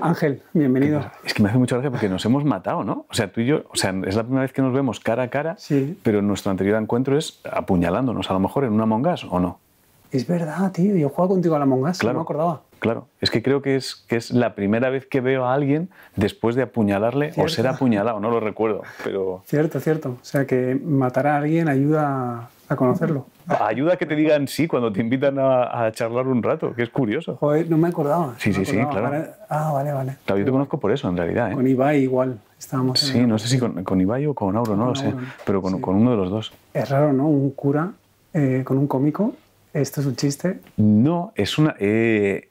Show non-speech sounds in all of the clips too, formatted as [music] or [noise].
Ángel, bienvenido. Es que me hace mucha gracia porque nos hemos matado, ¿no? O sea, tú y yo, o sea, es la primera vez que nos vemos cara a cara, Sí. pero nuestro anterior encuentro es apuñalándonos, a lo mejor en una mongas o no. Es verdad, tío. Yo jugaba contigo a la Claro. no me acordaba. Claro, es que creo que es, que es la primera vez que veo a alguien después de apuñalarle o ser apuñalado, no lo recuerdo, pero Cierto, cierto. O sea que matar a alguien ayuda a conocerlo. Ayuda a que te digan sí cuando te invitan a, a charlar un rato, que es curioso. Joder, no me acordaba. Sí, no sí, sí, claro. Vale. Ah, vale, vale. Claro, yo te conozco por eso, en realidad. ¿eh? Con Ibai igual estábamos. Sí, el- no sé si con, con Ibai o con Auro, no Con lo sé, pero con, Sí. con uno de los dos. Es raro, ¿no? Un cura eh, con un cómico. Esto es un chiste. No, es una... eh,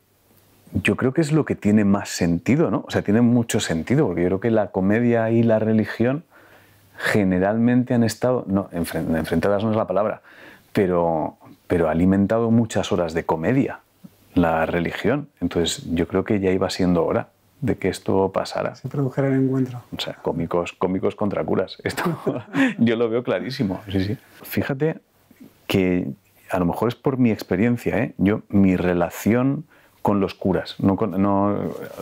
yo creo que es lo que tiene más sentido, ¿no? O sea, tiene mucho sentido, porque yo creo que la comedia y la religión generalmente han estado, no, enfren- enfrentadas no es la palabra, pero, pero ha alimentado muchas horas de comedia la religión. Entonces yo creo que ya iba siendo hora de que esto pasara. Se produjera el encuentro. O sea, cómicos, cómicos contra curas. Esto [laughs] yo lo veo clarísimo. Sí, sí. Fíjate que a lo mejor es por mi experiencia, ¿eh? Yo, mi relación con los curas, no, con- no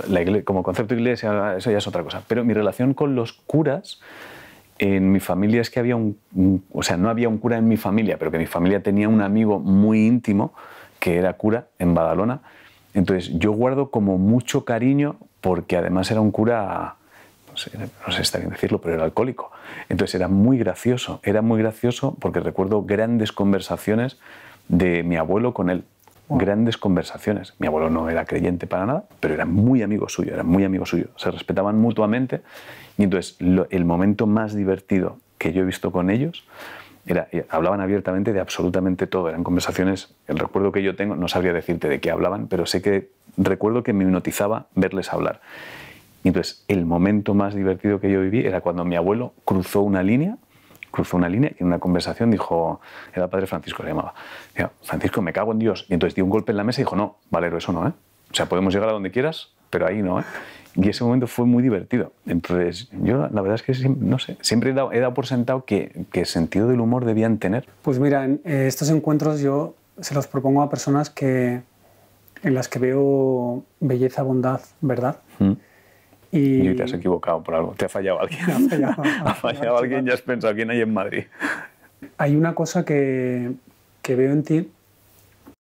la igle- como concepto de iglesia, eso ya es otra cosa, pero mi relación con los curas en mi familia es que había un, o sea, no había un cura en mi familia, pero que mi familia tenía un amigo muy íntimo que era cura en Badalona. Entonces yo guardo como mucho cariño porque además era un cura, no sé, no sé está bien decirlo, pero era alcohólico. Entonces era muy gracioso, era muy gracioso porque recuerdo grandes conversaciones de mi abuelo con él. Grandes conversaciones. Mi abuelo no era creyente para nada, pero era muy amigo suyo, era muy amigo suyo. Se respetaban mutuamente. Y entonces el momento más divertido que yo he visto con ellos era, eh, hablaban abiertamente de absolutamente todo. Eran conversaciones, el recuerdo que yo tengo, no sabría decirte de qué hablaban, pero sé que recuerdo que me hipnotizaba verles hablar. Y entonces el momento más divertido que yo viví era cuando mi abuelo cruzó una línea, cruzó una línea y en una conversación dijo, era el padre Francisco, se llamaba, decía, Francisco, me cago en Dios. Y entonces dio un golpe en la mesa y dijo, no, Valero, eso no, ¿eh? O sea, podemos llegar a donde quieras, pero ahí no, ¿eh? Y ese momento fue muy divertido. Entonces, yo la verdad es que, no sé, siempre he dado, he dado por sentado que, que sentido del humor debían tener. Pues mira, en eh, estos encuentros yo se los propongo a personas que, en las que veo belleza, bondad, verdad. Mm. Y, te has equivocado por algo, te ha fallado alguien. [laughs] [laughs] Ha fallado, ha fallado alguien y has pensado quién hay en Madrid. Hay una cosa que, que veo en ti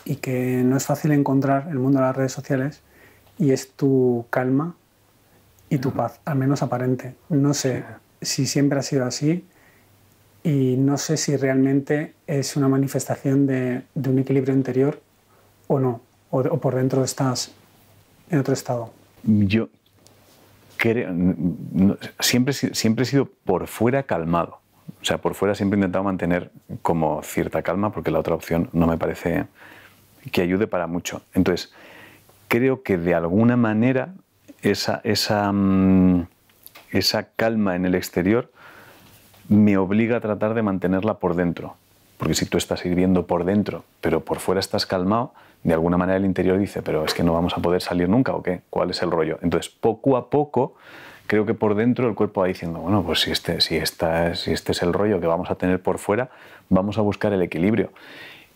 y que no es fácil encontrar en el mundo de las redes sociales y es tu calma y tu paz, al menos aparente. No sé si siempre ha sido así y no sé si realmente es una manifestación de, de un equilibrio interior o no, o, o por dentro estás en otro estado. Yo siempre, siempre he sido por fuera calmado. O sea, por fuera siempre he intentado mantener como cierta calma porque la otra opción no me parece que ayude para mucho. Entonces, creo que de alguna manera esa, esa, mm, esa calma en el exterior me obliga a tratar de mantenerla por dentro. Porque si tú estás hirviendo por dentro, pero por fuera estás calmado, de alguna manera el interior dice, pero es que no vamos a poder salir nunca o qué, ¿cuál es el rollo? Entonces, poco a poco, creo que por dentro el cuerpo va diciendo, bueno, pues si este, si si este es el rollo que vamos a tener por fuera, vamos a buscar el equilibrio.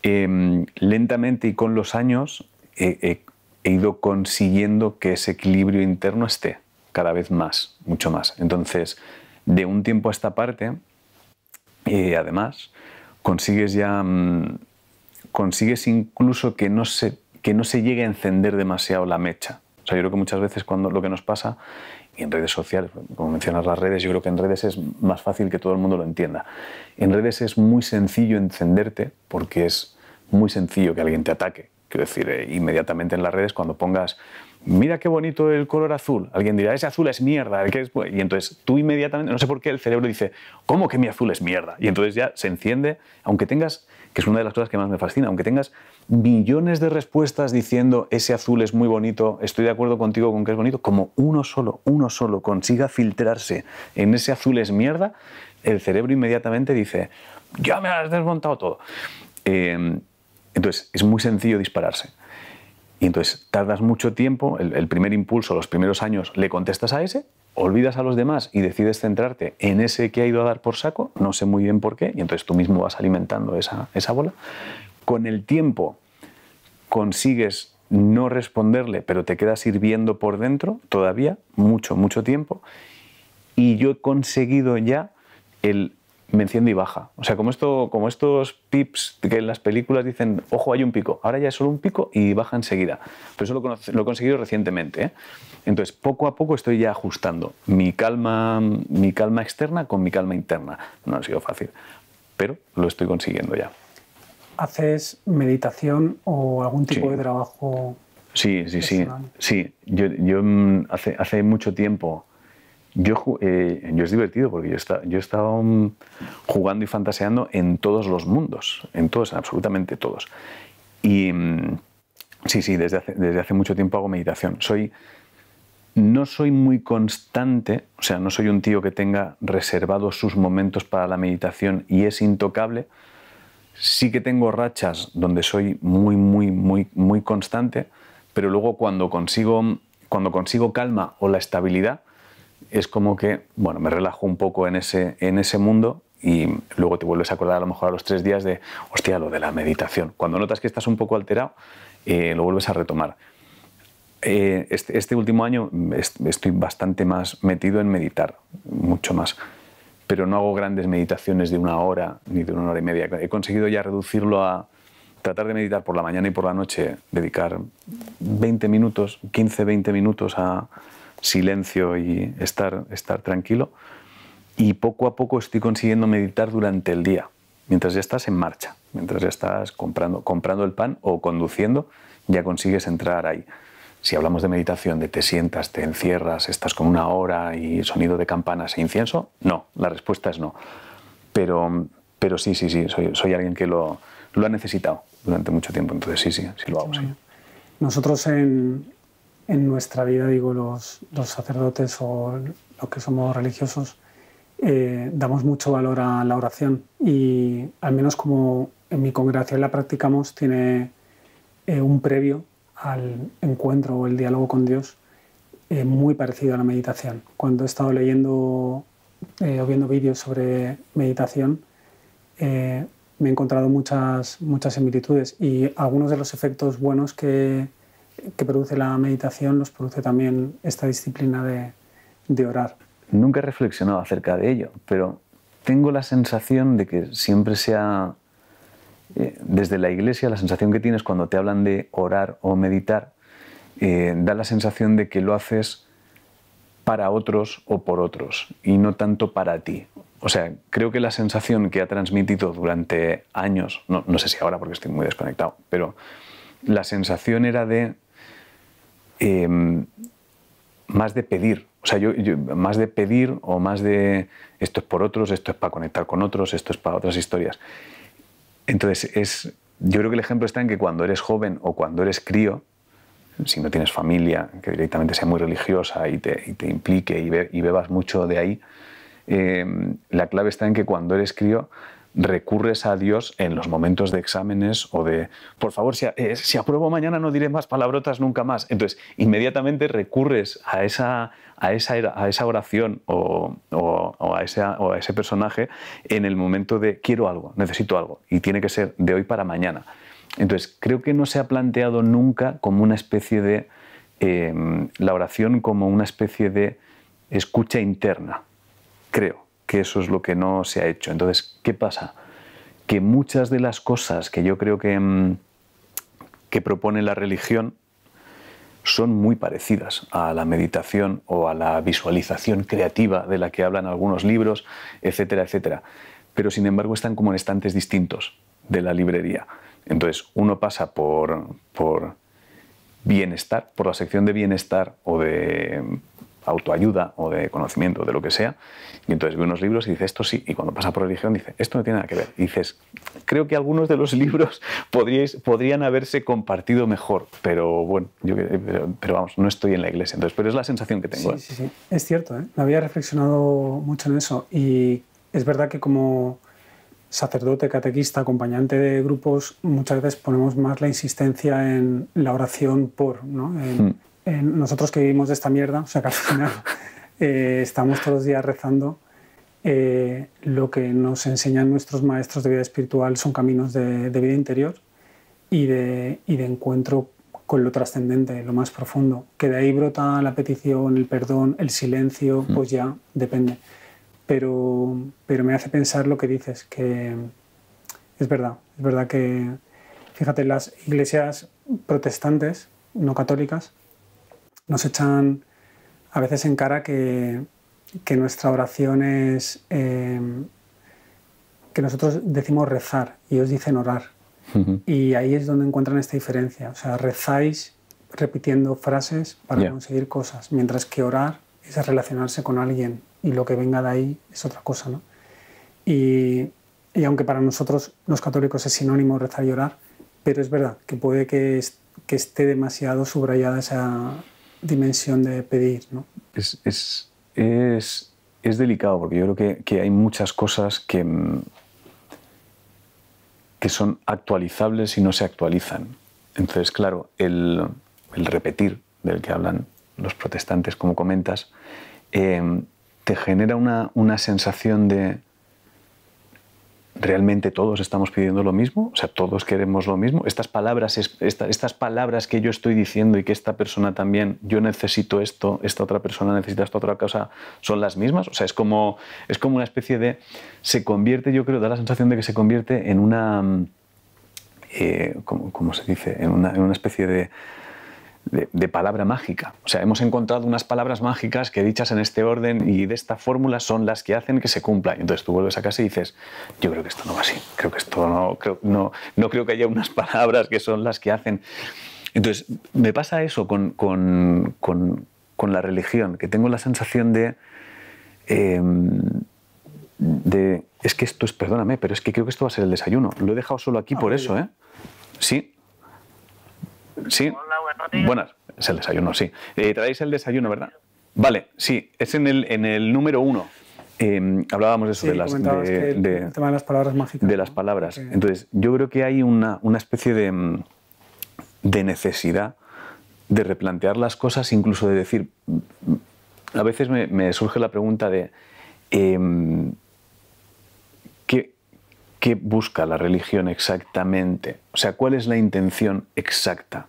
Em, lentamente y con los años he ido consiguiendo que ese equilibrio interno esté cada vez más, mucho más. Entonces, de un tiempo a esta parte, eh, además, consigues ya, mm, consigues incluso que no, se, que no se llegue a encender demasiado la mecha. O sea, yo creo que muchas veces cuando lo que nos pasa, y en redes sociales, como mencionas las redes, yo creo que en redes es más fácil que todo el mundo lo entienda. En redes es muy sencillo encenderte porque es muy sencillo que alguien te ataque. Quiero decir, eh, inmediatamente en las redes cuando pongas, mira qué bonito el color azul, alguien dirá, ese azul es mierda, el es... bu-". y entonces tú inmediatamente, no sé por qué el cerebro dice, ¿cómo que mi azul es mierda? Y entonces ya se enciende, aunque tengas, que es una de las cosas que más me fascina, aunque tengas millones de respuestas diciendo, ese azul es muy bonito, estoy de acuerdo contigo con que es bonito, como uno solo, uno solo consiga filtrarse en ese azul es mierda, el cerebro inmediatamente dice, ya me has desmontado todo. Eh, entonces, es muy sencillo dispararse. Y entonces tardas mucho tiempo, el primer impulso, los primeros años, le contestas a ese, olvidas a los demás y decides centrarte en ese que ha ido a dar por saco, no sé muy bien por qué, y entonces tú mismo vas alimentando esa, esa bola. Con el tiempo consigues no responderle, pero te quedas hirviendo por dentro todavía, mucho, mucho tiempo. Y yo he conseguido ya el me enciende y baja. O sea, como, esto, como estos pips que en las películas dicen, ojo, hay un pico, ahora ya es solo un pico y baja enseguida. Pero eso lo, lo he conseguido recientemente. ¿eh? Entonces, poco a poco estoy ya ajustando mi calma, mi calma externa con mi calma interna. No ha sido fácil, pero lo estoy consiguiendo ya. ¿Haces meditación o algún tipo de trabajo? Sí, sí, sí. Sí, yo, yo mm, hace, hace mucho tiempo yo, eh, yo es divertido porque yo, yo he estado mm, jugando y fantaseando en todos los mundos, en todos, en absolutamente todos. Y mm, sí, sí, desde hace, desde hace mucho tiempo hago meditación. Soy, no soy muy constante, o sea, no soy un tío que tenga reservados sus momentos para la meditación y es intocable. Sí que tengo rachas donde soy muy, muy, muy, muy constante, pero luego cuando consigo, cuando consigo calma o la estabilidad, es como que, bueno, me relajo un poco en ese, en ese mundo y luego te vuelves a acordar a lo mejor a los tres días de, hostia, lo de la meditación. Cuando notas que estás un poco alterado, eh, lo vuelves a retomar. Eh, este, este, último año estoy bastante más metido en meditar, mucho más, pero no hago grandes meditaciones de una hora ni de una hora y media. He conseguido ya reducirlo a tratar de meditar por la mañana y por la noche, dedicar 20 minutos, 15, 20 minutos a, silencio y estar, estar tranquilo. Y poco a poco estoy consiguiendo meditar durante el día, mientras ya estás en marcha, mientras ya estás comprando, comprando el pan o conduciendo, ya consigues entrar ahí. Si hablamos de meditación, de te sientas, te encierras, estás con una hora y sonido de campanas e incienso, no, la respuesta es no. Pero, pero sí, sí, sí, soy, soy alguien que lo, lo ha necesitado durante mucho tiempo, entonces sí, sí, sí lo hago. Sí. Nosotros en, en nuestra vida, digo, los, sacerdotes o los que somos religiosos, eh, damos mucho valor a la oración y al menos como en mi congregación la practicamos, tiene eh, un previo al encuentro o el diálogo con Dios eh, muy parecido a la meditación. Cuando he estado leyendo o viendo vídeos sobre meditación, me he encontrado muchas, muchas similitudes y algunos de los efectos buenos que, que produce la meditación los produce también esta disciplina de, de orar. Nunca he reflexionado acerca de ello, pero tengo la sensación de que siempre sea, eh, desde la iglesia, la sensación que tienes cuando te hablan de orar o meditar, eh, da la sensación de que lo haces para otros o por otros y no tanto para ti. O sea, creo que la sensación que ha transmitido durante años, no, no sé si ahora porque estoy muy desconectado, pero la sensación era de Em, más de pedir. O sea, yo, más de pedir o más de esto es por otros, esto es para conectar con otros, esto es para otras historias. Entonces, es, yo creo que el ejemplo está en que cuando eres joven o cuando eres crío, si no tienes familia que directamente sea muy religiosa y te, implique y, y, bebas mucho de ahí, em, la clave está en que cuando eres crío recurres a Dios en los momentos de exámenes o de, por favor, si, eh, apruebo mañana no diré más palabrotas nunca más. Entonces, inmediatamente recurres a esa, a esa, a esa oración o, a ese, o, a ese, personaje en el momento de quiero algo, necesito algo, y tiene que ser de hoy para mañana. Entonces, creo que no se ha planteado nunca como una especie de, em, la oración como una especie de escucha interna, creo que eso es lo que no se ha hecho. Entonces, ¿qué pasa? Que muchas de las cosas que yo creo que, mm, que propone la religión son muy parecidas a la meditación o a la visualización creativa de la que hablan algunos libros, etcétera, etcétera. Pero sin embargo están como en estantes distintos de la librería. Entonces uno pasa por, por bienestar, por la sección de bienestar o de autoayuda o de conocimiento, de lo que sea, y entonces ve unos libros y dice esto sí, y cuando pasa por religión dice esto no tiene nada que ver. Y dices, creo que algunos de los [laughs] libros podríais, podrían haberse compartido mejor, pero bueno, yo, pero, vamos, no estoy en la iglesia, entonces, pero es la sensación que tengo. Sí, ¿eh? sí, sí, es cierto, ¿eh? me había reflexionado mucho en eso y es verdad que como sacerdote, catequista, acompañante de grupos, muchas veces ponemos más la insistencia en la oración por, ¿no? Hmm nosotros que vivimos de esta mierda, o sea que al final [laughs] eh, estamos todos los días rezando, eh, lo que nos enseñan nuestros maestros de vida espiritual son caminos de, vida interior y de, y de, encuentro con lo trascendente, lo más profundo. Que de ahí brota la petición, el perdón, el silencio, Mm. pues ya depende. Pero, pero me hace pensar lo que dices, que es verdad, es verdad que, fíjate, las iglesias protestantes, no católicas, nos echan a veces en cara que, que nuestra oración es eh, que nosotros decimos rezar y ellos dicen orar. Y ahí es donde encuentran esta diferencia. O sea, rezáis repitiendo frases para conseguir cosas, mientras que orar es relacionarse con alguien y lo que venga de ahí es otra cosa, ¿no? Y, y aunque para nosotros los católicos es sinónimo rezar y orar, pero es verdad que puede que, que esté demasiado subrayada esa dimensión de pedir, ¿no? Es, es, es, es delicado porque yo creo que, hay muchas cosas que, mm, que son actualizables y no se actualizan. Entonces, claro, el, el repetir del que hablan los protestantes, como comentas, eh, te genera una, una sensación de realmente todos estamos pidiendo lo mismo, o sea, todos queremos lo mismo. Estas palabras, es- esta- estas palabras que yo estoy diciendo y que esta persona también, yo necesito esto, esta otra persona necesita esta otra cosa, son las mismas. O sea, es como, es como una especie de, se convierte, yo creo, da la sensación de que se convierte en una, mm, eh, ¿cómo, cómo se dice? En una, en una especie de, de, de palabra mágica. O sea, hemos encontrado unas palabras mágicas que dichas en este orden y de esta fórmula son las que hacen que se cumpla. Y entonces tú vuelves a casa y dices, yo creo que esto no va así, creo que esto no, creo, no, no creo que haya unas [laughs] palabras que son las que hacen. Entonces, me pasa eso con, con, con- con la religión, que tengo la sensación de... em, de es que esto es, perdóname, pero es que creo que esto va a ser el desayuno. Lo he dejado solo aquí Ah, por eso. ¿eh? Sí. Sí. Buenas, es el desayuno, sí. Eh, traéis el desayuno, ¿verdad? Vale, sí, es en el, en el número uno. Eh, hablábamos de eso, Sí, de, las, de- que el, de- el tema de las palabras mágicas. de las ¿no? palabras. Entonces, yo creo que hay una, una especie de, mm, de necesidad de replantear las cosas, incluso de decir, mm, a veces me, me surge la pregunta de, em, ¿qué, qué busca la religión exactamente? O sea, ¿cuál es la intención exacta?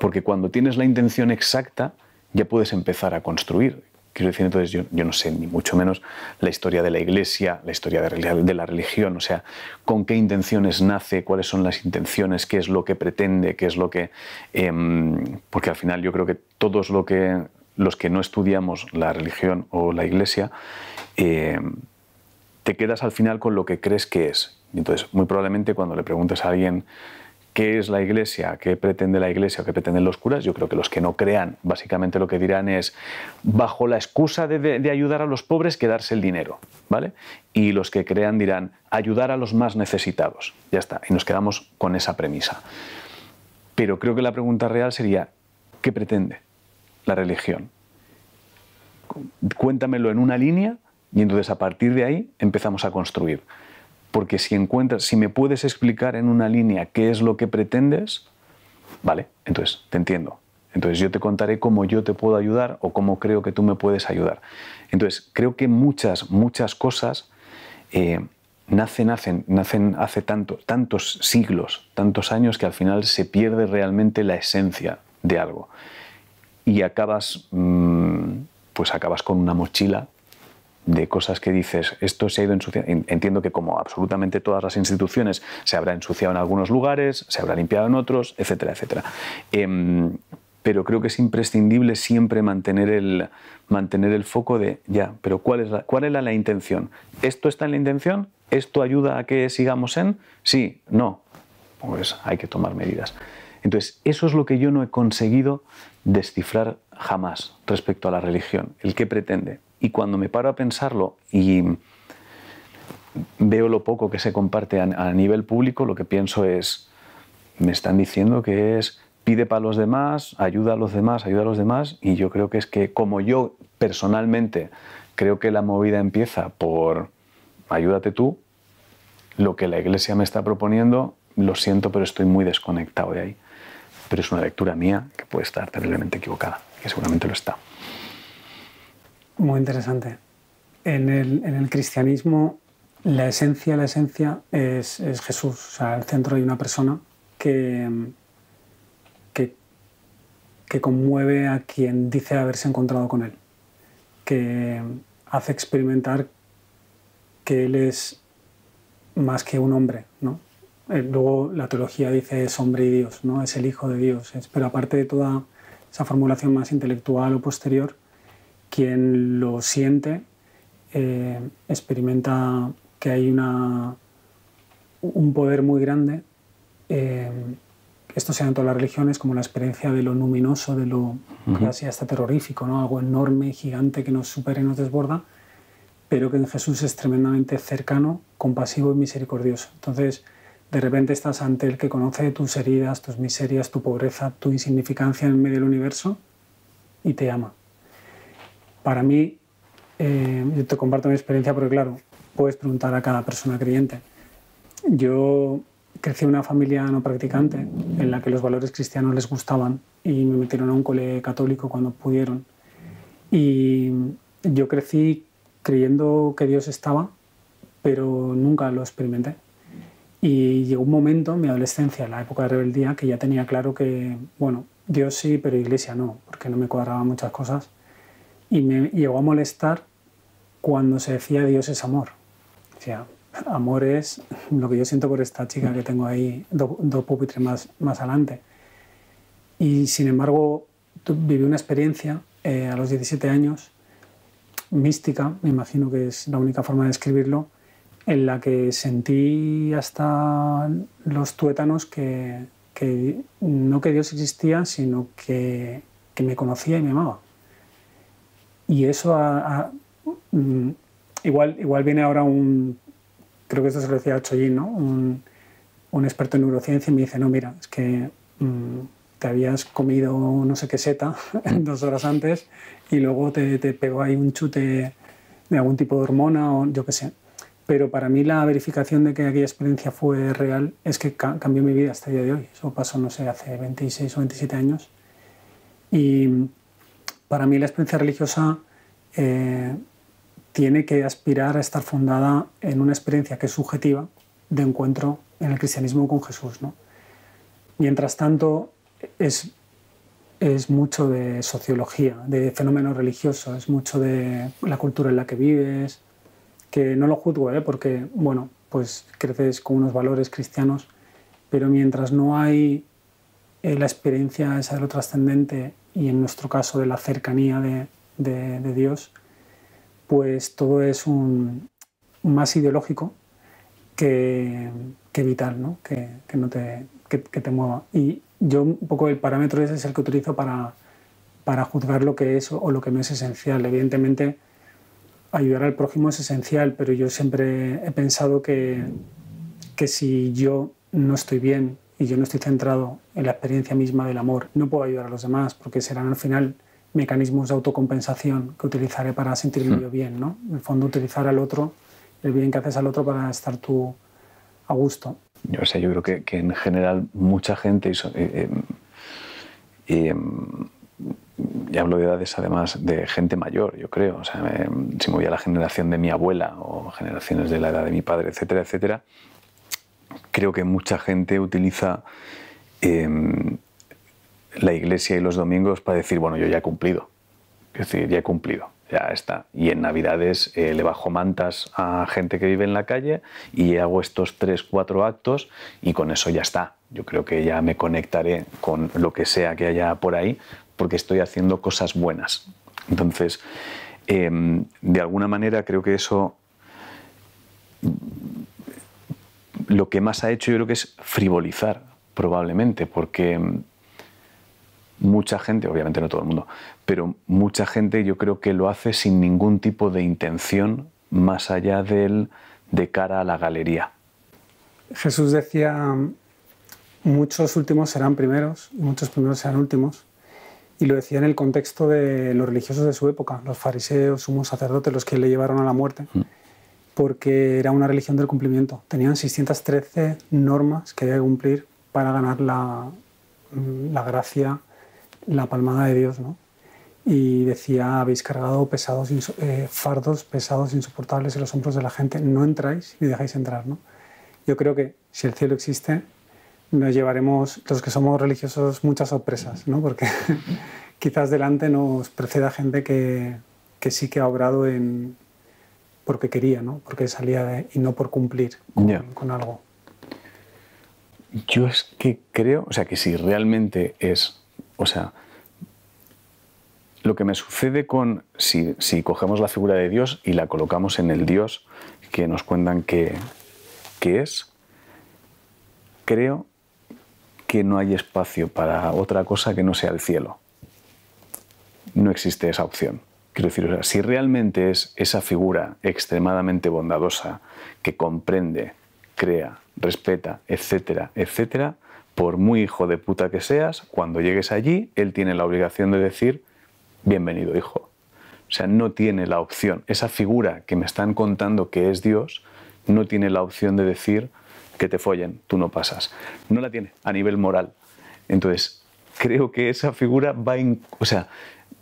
Porque cuando tienes la intención exacta, ya puedes empezar a construir. Quiero decir, entonces yo, no sé ni mucho menos la historia de la iglesia, la historia de, la religión, o sea, con qué intenciones nace, cuáles son las intenciones, qué es lo que pretende, qué es lo que... em, porque al final yo creo que todos los que no estudiamos la religión o la iglesia, em, te quedas al final con lo que crees que es. Entonces, muy probablemente cuando le preguntes a alguien qué es la iglesia, qué pretende la iglesia o qué pretenden los curas, yo creo que los que no crean, básicamente lo que dirán es, bajo la excusa de, ayudar a los pobres, quedarse el dinero, ¿vale? Y los que crean dirán, ayudar a los más necesitados. Ya está, y nos quedamos con esa premisa. Pero creo que la pregunta real sería, ¿qué pretende la religión? cuéntamelo en una línea y entonces a partir de ahí empezamos a construir. Porque si encuentras, si me puedes explicar en una línea qué es lo que pretendes, vale, entonces te entiendo. Entonces yo te contaré cómo yo te puedo ayudar o cómo creo que tú me puedes ayudar. Entonces creo que muchas, muchas cosas eh, nacen, nacen, nacen hace tanto, tantos siglos, tantos años que al final se pierde realmente la esencia de algo y acabas, mm, pues acabas con una mochila de cosas que dices, esto se ha ido ensuciando. En- Entiendo que como absolutamente todas las instituciones se habrá ensuciado en algunos lugares, se habrá limpiado en otros, etcétera, etcétera. Em, pero creo que es imprescindible siempre mantener el, mantener el foco de, ya, pero ¿cuál, es ¿cuál era la intención? ¿Esto está en la intención? ¿Esto ayuda a que sigamos en? Sí, no. Pues hay que tomar medidas. Entonces, eso es lo que yo no he conseguido descifrar jamás respecto a la religión, el que pretende. Y cuando me paro a pensarlo y veo lo poco que se comparte a, nivel público, lo que pienso es, me están diciendo que es pide para los demás, ayuda a los demás, ayuda a los demás, y yo creo que es que como yo personalmente creo que la movida empieza por ayúdate tú, lo que la iglesia me está proponiendo, lo siento, pero estoy muy desconectado de ahí. Pero es una lectura mía que puede estar terriblemente equivocada, que seguramente lo está. Muy interesante. En el, cristianismo, la esencia, la esencia es, es Jesús. O sea, al centro hay una persona que, que que conmueve a quien dice haberse encontrado con él, que hace experimentar que él es más que un hombre, ¿no? Eh, luego la teología dice es hombre y Dios, ¿no? es el Hijo de Dios. Pero aparte de toda esa formulación más intelectual o posterior, quien lo siente eh, experimenta que hay una, un poder muy grande. Eh, esto se da en todas las religiones como la experiencia de lo luminoso, de lo casi hasta terrorífico, ¿no? algo enorme, gigante que nos supera y nos desborda, pero que en Jesús es tremendamente cercano, compasivo y misericordioso. Entonces, de repente estás ante el que conoce tus heridas, tus miserias, tu pobreza, tu insignificancia en medio del universo y te ama. Para mí, eh, yo te comparto mi experiencia porque claro, puedes preguntar a cada persona creyente. Yo crecí en una familia no practicante en la que los valores cristianos les gustaban y me metieron a un cole católico cuando pudieron. Y yo crecí creyendo que Dios estaba, pero nunca lo experimenté. Y llegó un momento en mi adolescencia, en la época de rebeldía, que ya tenía claro que, bueno, Dios sí, pero Iglesia no, porque no me cuadraban muchas cosas. Y me llegó a molestar cuando se decía Dios es amor. O sea, amor es lo que yo siento por esta chica que tengo ahí dos pupitres más, más adelante. Y sin embargo, viví una experiencia eh, a los 17 años, mística, me imagino que es la única forma de describirlo, en la que sentí hasta los tuétanos que, que no que Dios existía, sino que, que, me conocía y me amaba. Y eso mm, igual, igual viene ahora un, creo que esto se lo decía a Choyin, ¿no? un, un, experto en neurociencia, y me dice, no, mira, es que mm, te habías comido no sé qué seta [laughs] dos horas antes y luego te, te pegó ahí un chute de algún tipo de hormona o yo qué sé pero para mí la verificación de que aquella experiencia fue real es que cambió mi vida hasta el día de hoy. Eso pasó, no sé, hace 26 o 27 años. Y para mí la experiencia religiosa eh, tiene que aspirar a estar fundada en una experiencia que es subjetiva de encuentro en el cristianismo con Jesús. ¿no? Mientras tanto, es, mucho de sociología, de fenómeno religioso, es mucho de la cultura en la que vives, que no lo juzgo, ¿eh? porque, bueno, pues creces con unos valores cristianos, pero mientras no hay eh, la experiencia de lo trascendente y en nuestro caso de la cercanía de, de, Dios, pues todo es un, más ideológico que, que vital, ¿no? Que, que, no te, que, te mueva. Y yo un poco el parámetro ese es el que utilizo para, para juzgar lo que es o lo que no es esencial. Evidentemente, ayudar al prójimo es esencial, pero yo siempre he pensado que, que si yo no estoy bien y yo no estoy centrado en la experiencia misma del amor, no puedo ayudar a los demás porque serán al final mecanismos de autocompensación que utilizaré para sentirme hmm. yo bien, ¿no? En el fondo utilizar al otro, el bien que haces al otro para estar tú a gusto. Yo, sé, yo creo que, que en general mucha gente... Eh, eh, y hablo de edades además de gente mayor, yo creo. O sea, si me voy a la generación de mi abuela o generaciones de la edad de mi padre, etcétera, etcétera, creo que mucha gente utiliza em, la iglesia y los domingos para decir, bueno, yo ya he cumplido. Es decir, ya he cumplido, ya está. Y en Navidades eh, le bajo mantas a gente que vive en la calle y hago estos tres, cuatro actos y con eso ya está. Yo creo que ya me conectaré con lo que sea que haya por ahí porque estoy haciendo cosas buenas. Entonces, em, de alguna manera creo que eso lo que más ha hecho yo creo que es frivolizar, probablemente, porque mucha gente, obviamente no todo el mundo, pero mucha gente yo creo que lo hace sin ningún tipo de intención más allá del de cara a la galería. Jesús decía, muchos últimos serán primeros, muchos primeros serán últimos. Y lo decía en el contexto de los religiosos de su época, los fariseos, sumos sacerdotes, los que le llevaron a la muerte, mm. Porque era una religión del cumplimiento. Tenían 613 normas que había que cumplir para ganar la, mm, la gracia, la palmada de Dios. ¿no? Y decía, habéis cargado pesados, eh, fardos pesados, insoportables en los hombros de la gente, no entráis ni dejáis entrar. ¿no? Yo creo que si el cielo existe, nos llevaremos, los que somos religiosos, muchas sorpresas, ¿no? porque [laughs] quizás delante nos preceda gente que, que, sí que ha obrado en, porque quería, ¿no? porque salía de, y no por cumplir con, con algo. Yo es que creo, o sea, que si realmente es, o sea, lo que me sucede con, si, si, cogemos la figura de Dios y la colocamos en el Dios que nos cuentan que, que es, creo que no hay espacio para otra cosa que no sea el cielo. No existe esa opción. Quiero decir, si realmente es esa figura extremadamente bondadosa que comprende, crea, respeta, etcétera, etcétera, por muy hijo de puta que seas, cuando llegues allí, él tiene la obligación de decir, bienvenido hijo. O sea, no tiene la opción. Esa figura que me están contando que es Dios, no tiene la opción de decir que te follen, tú no pasas. No la tiene a nivel moral. Entonces, creo que esa figura va en... O sea,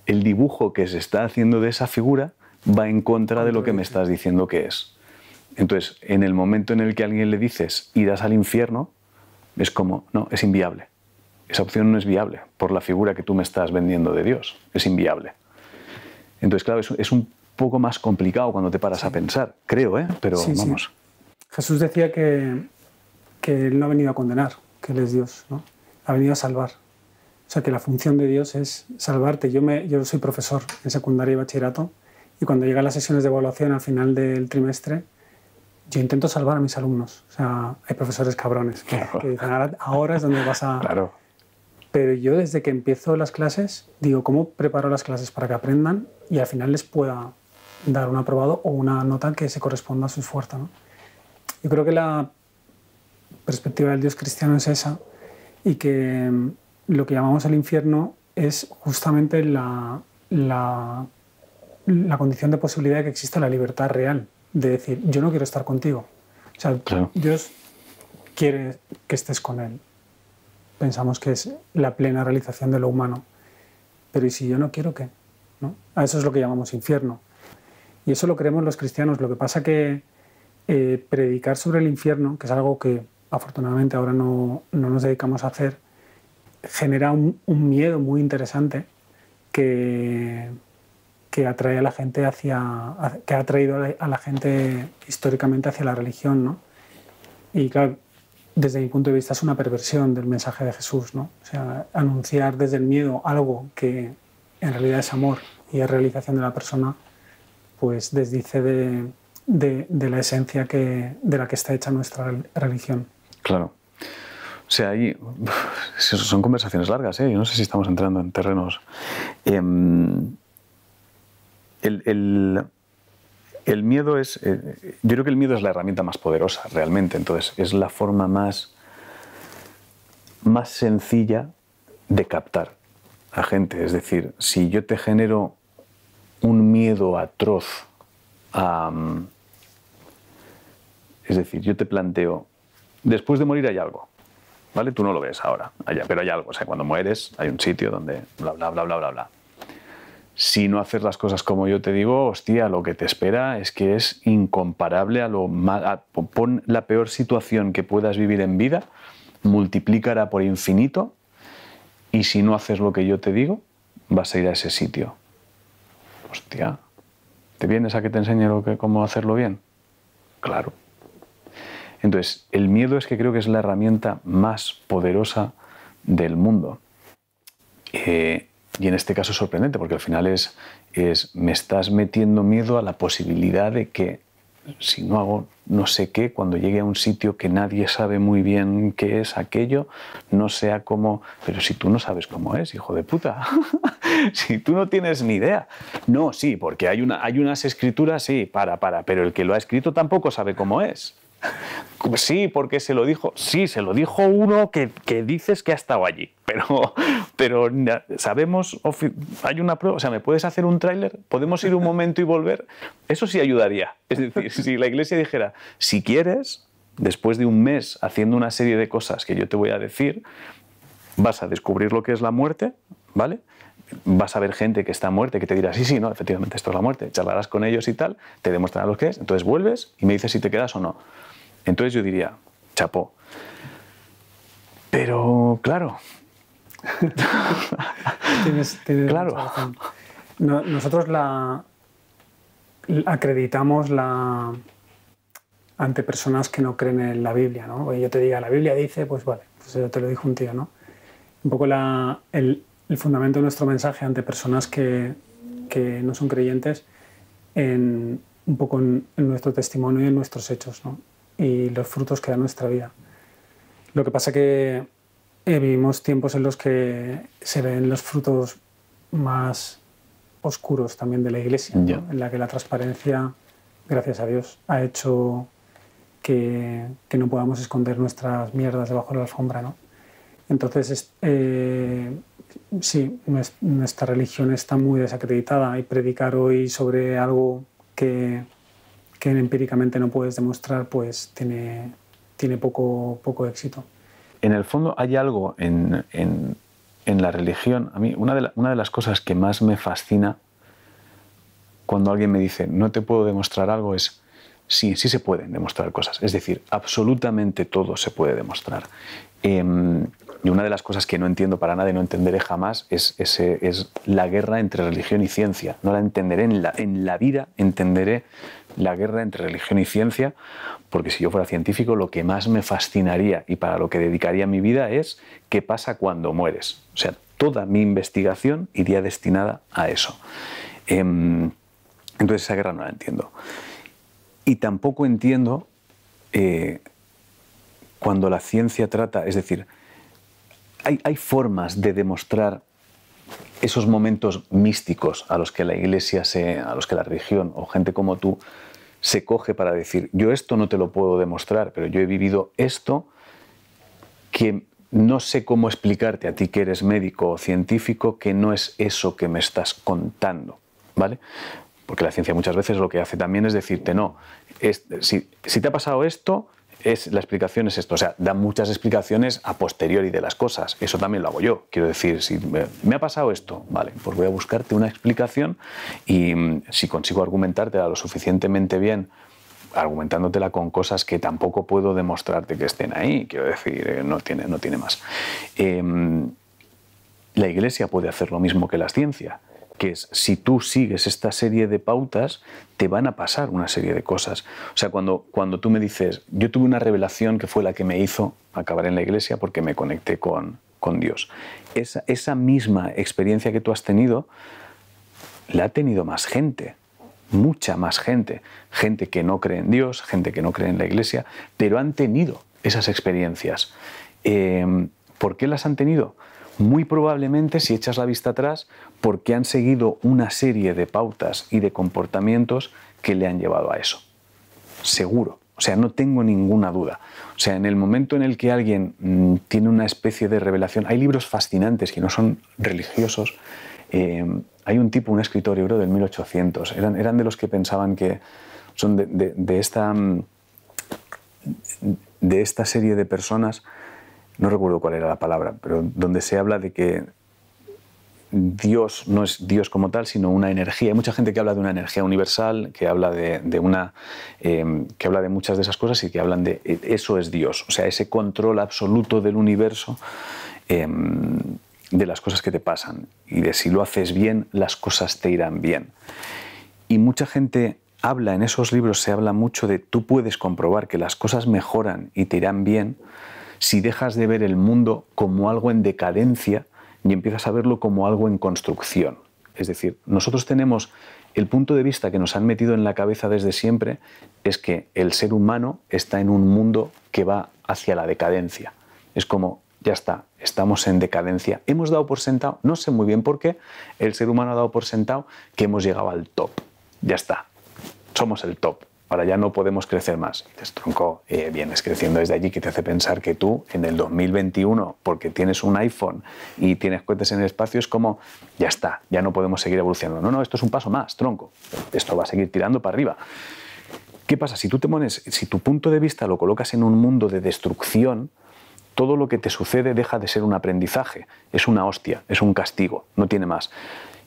el dibujo que se está haciendo de esa figura va en contra de lo que me estás diciendo que es. Entonces, en el momento en el que a alguien le dices irás al infierno, es como, no, es inviable. Esa opción no es viable por la figura que tú me estás vendiendo de Dios. Es inviable. Entonces, claro, es, un poco más complicado cuando te paras a pensar, creo, ¿eh? Pero vamos. Jesús decía que, que Él no ha venido a condenar, que Él es Dios, ¿no? Ha venido a salvar. O sea, que la función de Dios es salvarte. Yo, me, yo soy profesor en secundaria y bachillerato y cuando llegan las sesiones de evaluación al final del trimestre, yo intento salvar a mis alumnos. O sea, hay profesores cabrones que, dicen, ahora, es donde vas a... [laughs] Claro. Pero yo desde que empiezo las clases, digo, ¿cómo preparo las clases para que aprendan y al final les pueda dar un aprobado o una nota que se corresponda a su esfuerzo? ¿no? Yo creo que la perspectiva del Dios cristiano es esa y que lo que llamamos el infierno es justamente la, la, la condición de posibilidad de que exista la libertad real de decir, yo no quiero estar contigo. O sea, Dios quiere que estés con Él. Pensamos que es la plena realización de lo humano. Pero ¿y si yo no quiero qué? ¿No? A eso es lo que llamamos infierno. Y eso lo creemos los cristianos. Lo que pasa que eh, predicar sobre el infierno, que es algo que afortunadamente ahora no, no nos dedicamos a hacer, genera un, miedo muy interesante que, que atrae a la gente hacia, que ha atraído a la gente históricamente hacia la religión, ¿no? Y claro, desde mi punto de vista es una perversión del mensaje de Jesús, ¿no? O sea, anunciar desde el miedo algo que en realidad es amor y es realización de la persona, pues desdice de, de, de la esencia que, de la que está hecha nuestra religión. Claro. O sea, ahí son conversaciones largas, ¿eh? Yo no sé si estamos entrando en terrenos... Eh, el, el, miedo es, eh, yo creo que el miedo es la herramienta más poderosa realmente, entonces es la forma más, más sencilla de captar a gente. Es decir, si yo te genero un miedo atroz, es decir, yo te planteo, después de morir hay algo, ¿vale? Tú no lo ves ahora, pero hay algo, o sea, cuando mueres hay un sitio donde bla, bla, bla, bla, bla, bla si no haces las cosas como yo te digo, hostia, lo que te espera es que es incomparable a lo más... pon la peor situación que puedas vivir en vida, multiplícala por infinito y si no haces lo que yo te digo, vas a ir a ese sitio. Hostia, ¿te vienes a que te enseñe lo que, cómo hacerlo bien? Claro. Entonces, el miedo es que creo que es la herramienta más poderosa del mundo. Eh, y en este caso es sorprendente porque al final es, es, me estás metiendo miedo a la posibilidad de que si no hago no sé qué, cuando llegue a un sitio que nadie sabe muy bien qué es aquello, no sea como, pero si tú no sabes cómo es, hijo de puta, [laughs] si tú no tienes ni idea. No, sí, porque hay, una, hay unas escrituras, sí, para, para, pero el que lo ha escrito tampoco sabe cómo es. [laughs] Sí, porque se lo dijo. Sí, se lo dijo uno que, dices que ha estado allí. Pero, [laughs] pero sabemos, hay una prueba, o sea, ¿me puedes hacer un tráiler? ¿Podemos ir un momento y volver? Eso sí ayudaría. Es decir, si la iglesia dijera, si quieres, después de un mes haciendo una serie de cosas que yo te voy a decir, vas a descubrir lo que es la muerte, ¿vale? vas a ver gente que está muerta que te dirá, sí, sí, no, efectivamente, esto es la muerte, charlarás con ellos y tal, te demostrarán lo que es, entonces vuelves y me dices si te quedas o no. Entonces yo diría, chapó. Pero, claro. [laughs] tienes, claro. nosotros la, acreditamos la ante personas que no creen en la Biblia, ¿no? yo te diga, la Biblia dice, pues vale, pues yo te lo dijo un tío, ¿no? Un poco la, el, el, fundamento de nuestro mensaje ante personas que, que no son creyentes en un poco en, nuestro testimonio y en nuestros hechos, ¿no? Y los frutos que da nuestra vida. Lo que pasa que eh, vivimos tiempos en los que se ven los frutos más oscuros también de la iglesia, en la que la transparencia, gracias a Dios, ha hecho que, que, no podamos esconder nuestras mierdas debajo de la alfombra. ¿no? Entonces, eh, sí, nuestra religión está muy desacreditada y predicar hoy sobre algo que, que empíricamente no puedes demostrar, pues tiene, tiene poco, poco éxito. En el fondo hay algo en, en, en la religión, a mí una de, las cosas que más me fascina cuando alguien me dice no te puedo demostrar algo es sí, sí se pueden demostrar cosas. Es decir, absolutamente todo se puede demostrar. Em, y una de las cosas que no entiendo para nada y no entenderé jamás es, es, la guerra entre religión y ciencia. No la entenderé en la, en la vida, entenderé la guerra entre religión y ciencia, porque si yo fuera científico lo que más me fascinaría y para lo que dedicaría mi vida es qué pasa cuando mueres. O sea, toda mi investigación iría destinada a eso. Em, entonces esa guerra no la entiendo. Y tampoco entiendo eh, cuando la ciencia trata, es decir, hay, formas de demostrar esos momentos místicos a los que la iglesia, se, a los que la religión o gente como tú se coge para decir, yo esto no te lo puedo demostrar, pero yo he vivido esto que no sé cómo explicarte a ti que eres médico o científico que no es eso que me estás contando, ¿vale? Porque la ciencia muchas veces lo que hace también es decirte, no, si, si te ha pasado esto, es, la explicación es esto. O sea, da muchas explicaciones a posteriori de las cosas. Eso también lo hago yo. Quiero decir, si me, ha pasado esto, vale, pues voy a buscarte una explicación y mm, si consigo argumentártela lo suficientemente bien, argumentándotela con cosas que tampoco puedo demostrarte que estén ahí, quiero decir, eh, no tiene, no tiene más. Em, la Iglesia puede hacer lo mismo que la ciencia que es si tú sigues esta serie de pautas, te van a pasar una serie de cosas. O sea, cuando, cuando tú me dices, yo tuve una revelación que fue la que me hizo acabar en la iglesia porque me conecté con, con Dios. Esa, esa misma experiencia que tú has tenido, la ha tenido más gente, mucha más gente. Gente que no cree en Dios, gente que no cree en la iglesia, pero han tenido esas experiencias. Eh, ¿Por qué las han tenido? Muy probablemente, si echas la vista atrás, porque han seguido una serie de pautas y de comportamientos que le han llevado a eso. Seguro. O sea, no tengo ninguna duda. O sea, en el momento en el que alguien mm, tiene una especie de revelación, hay libros fascinantes que no son religiosos. Eh, hay un tipo, un escritor hebro del 1800, eran, eran de los que pensaban que son de, esta, mm, de esta serie de personas no recuerdo cuál era la palabra, pero donde se habla de que Dios no es Dios como tal, sino una energía. Hay mucha gente que habla de una energía universal, que habla de, una, em, que habla de muchas de esas cosas y que hablan de e, eso es Dios, o sea, ese control absoluto del universo em, de las cosas que te pasan y de si lo haces bien, las cosas te irán bien. Y mucha gente habla en esos libros, se habla mucho de tú puedes comprobar que las cosas mejoran y te irán bien si dejas de ver el mundo como algo en decadencia y empiezas a verlo como algo en construcción. Es decir, nosotros tenemos el punto de vista que nos han metido en la cabeza desde siempre es que el ser humano está en un mundo que va hacia la decadencia. Es como, ya está, estamos en decadencia. Hemos dado por sentado, no sé muy bien por qué, el ser humano ha dado por sentado que hemos llegado al top. Ya está, somos el top ahora ya no podemos crecer más. Y tronco, eh, vienes creciendo desde allí que te hace pensar que tú en el 2021, porque tienes un iPhone y tienes cohetes en el espacio, es como, ya está, ya no podemos seguir evolucionando. No, no, esto es un paso más, tronco. Esto va a seguir tirando para arriba. ¿Qué pasa? Si tú te pones, si tu punto de vista lo colocas en un mundo de destrucción, todo lo que te sucede deja de ser un aprendizaje, es una hostia, es un castigo, no tiene más.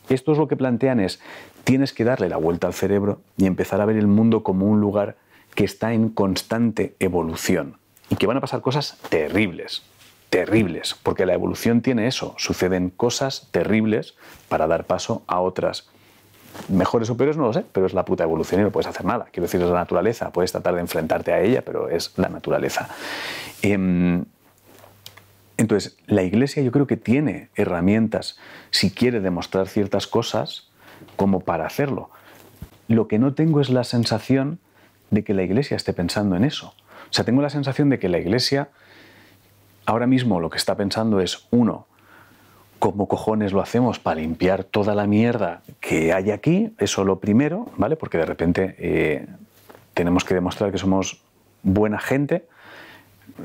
Esto es lo que plantean es, tienes que darle la vuelta al cerebro y empezar a ver el mundo como un lugar que está en constante evolución y que van a pasar cosas terribles, terribles, porque la evolución tiene eso, suceden cosas terribles para dar paso a otras. Mejores o peores no lo sé, pero es la puta evolución y no puedes hacer nada. Quiero decir, es la naturaleza, puedes tratar de enfrentarte a ella, pero es la naturaleza. Em, entonces, la Iglesia yo creo que tiene herramientas, si quiere demostrar ciertas cosas, como para hacerlo. Lo que no tengo es la sensación de que la Iglesia esté pensando en eso. O sea, tengo la sensación de que la Iglesia ahora mismo lo que está pensando es, uno, ¿cómo cojones lo hacemos para limpiar toda la mierda que hay aquí? Eso lo primero, ¿vale? Porque de repente eh, tenemos que demostrar que somos buena gente.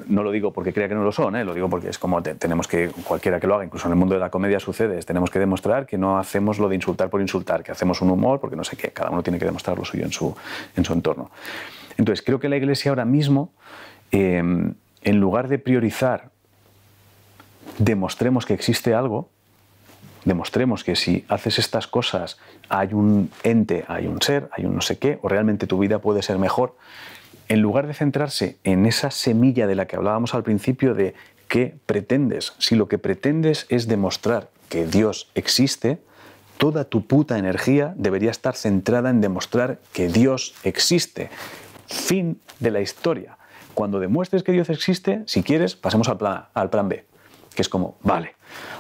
No lo digo porque crea que no lo son, ¿eh? lo digo porque es como tenemos que, cualquiera que lo haga, incluso en el mundo de la comedia sucede, tenemos que demostrar que no hacemos lo de insultar por insultar, que hacemos un humor porque no sé qué, cada uno tiene que demostrar lo suyo en su, en su entorno. Entonces, creo que la Iglesia ahora mismo, eh, en lugar de priorizar demostremos que existe algo, demostremos que si haces estas cosas hay un ente, hay un ser, hay un no sé qué, o realmente tu vida puede ser mejor, en lugar de centrarse en esa semilla de la que hablábamos al principio de qué pretendes, si lo que pretendes es demostrar que Dios existe, toda tu puta energía debería estar centrada en demostrar que Dios existe. Fin de la historia. Cuando demuestres que Dios existe, si quieres, pasemos al plan, B que es como, vale,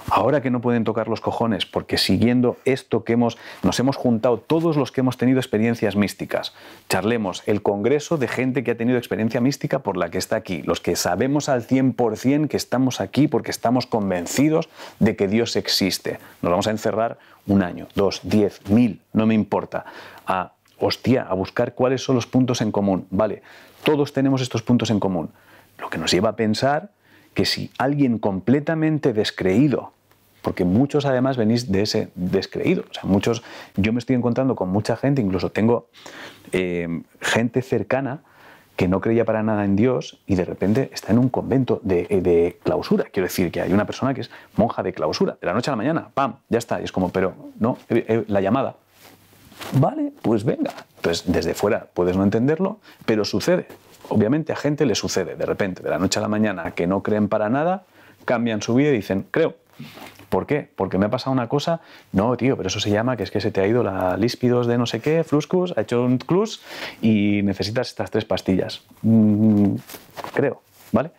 ahora que no pueden tocar los cojones, porque siguiendo esto que hemos, nos hemos juntado todos los que hemos tenido experiencias místicas, charlemos el congreso de gente que ha tenido experiencia mística por la que está aquí, los que sabemos al 100% que estamos aquí porque estamos convencidos de que Dios existe. Nos vamos a encerrar un año, dos, diez, mil, no me importa, a, hostia, a buscar cuáles son los puntos en común. Vale, todos tenemos estos puntos en común. Lo que nos lleva a pensar que si alguien completamente descreído, porque muchos además venís de ese descreído, o sea, muchos, yo me estoy encontrando con mucha gente, incluso tengo eh, gente cercana que no creía para nada en Dios y de repente está en un convento de, clausura. Quiero decir que hay una persona que es monja de clausura, de la noche a la mañana, ¡pam! Ya está. Y es como, pero no, eh, eh, la llamada. Vale, pues venga. Entonces, desde fuera puedes no entenderlo, pero sucede. Obviamente a gente le sucede de repente, de la noche a la mañana, que no creen para nada, cambian su vida y dicen, creo. ¿Por qué? Porque me ha pasado una cosa. No, tío, pero eso se llama que es que se te ha ido la líspidos de no sé qué, fluscus, ha hecho un clus y necesitas estas tres pastillas. Mm, creo, ¿vale?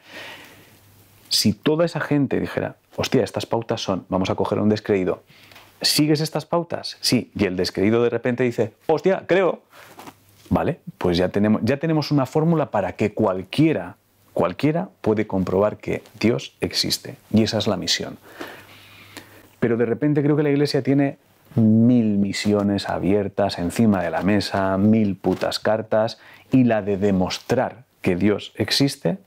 Si toda esa gente dijera, hostia, estas pautas son, vamos a coger un descreído, ¿sigues estas pautas? Sí, y el descreído de repente dice, hostia, creo, ¿Vale? Pues ya tenemos, ya tenemos una fórmula para que cualquiera, cualquiera puede comprobar que Dios existe. Y esa es la misión. Pero de repente creo que la Iglesia tiene mil misiones abiertas encima de la mesa, mil putas cartas, y la de demostrar que Dios existe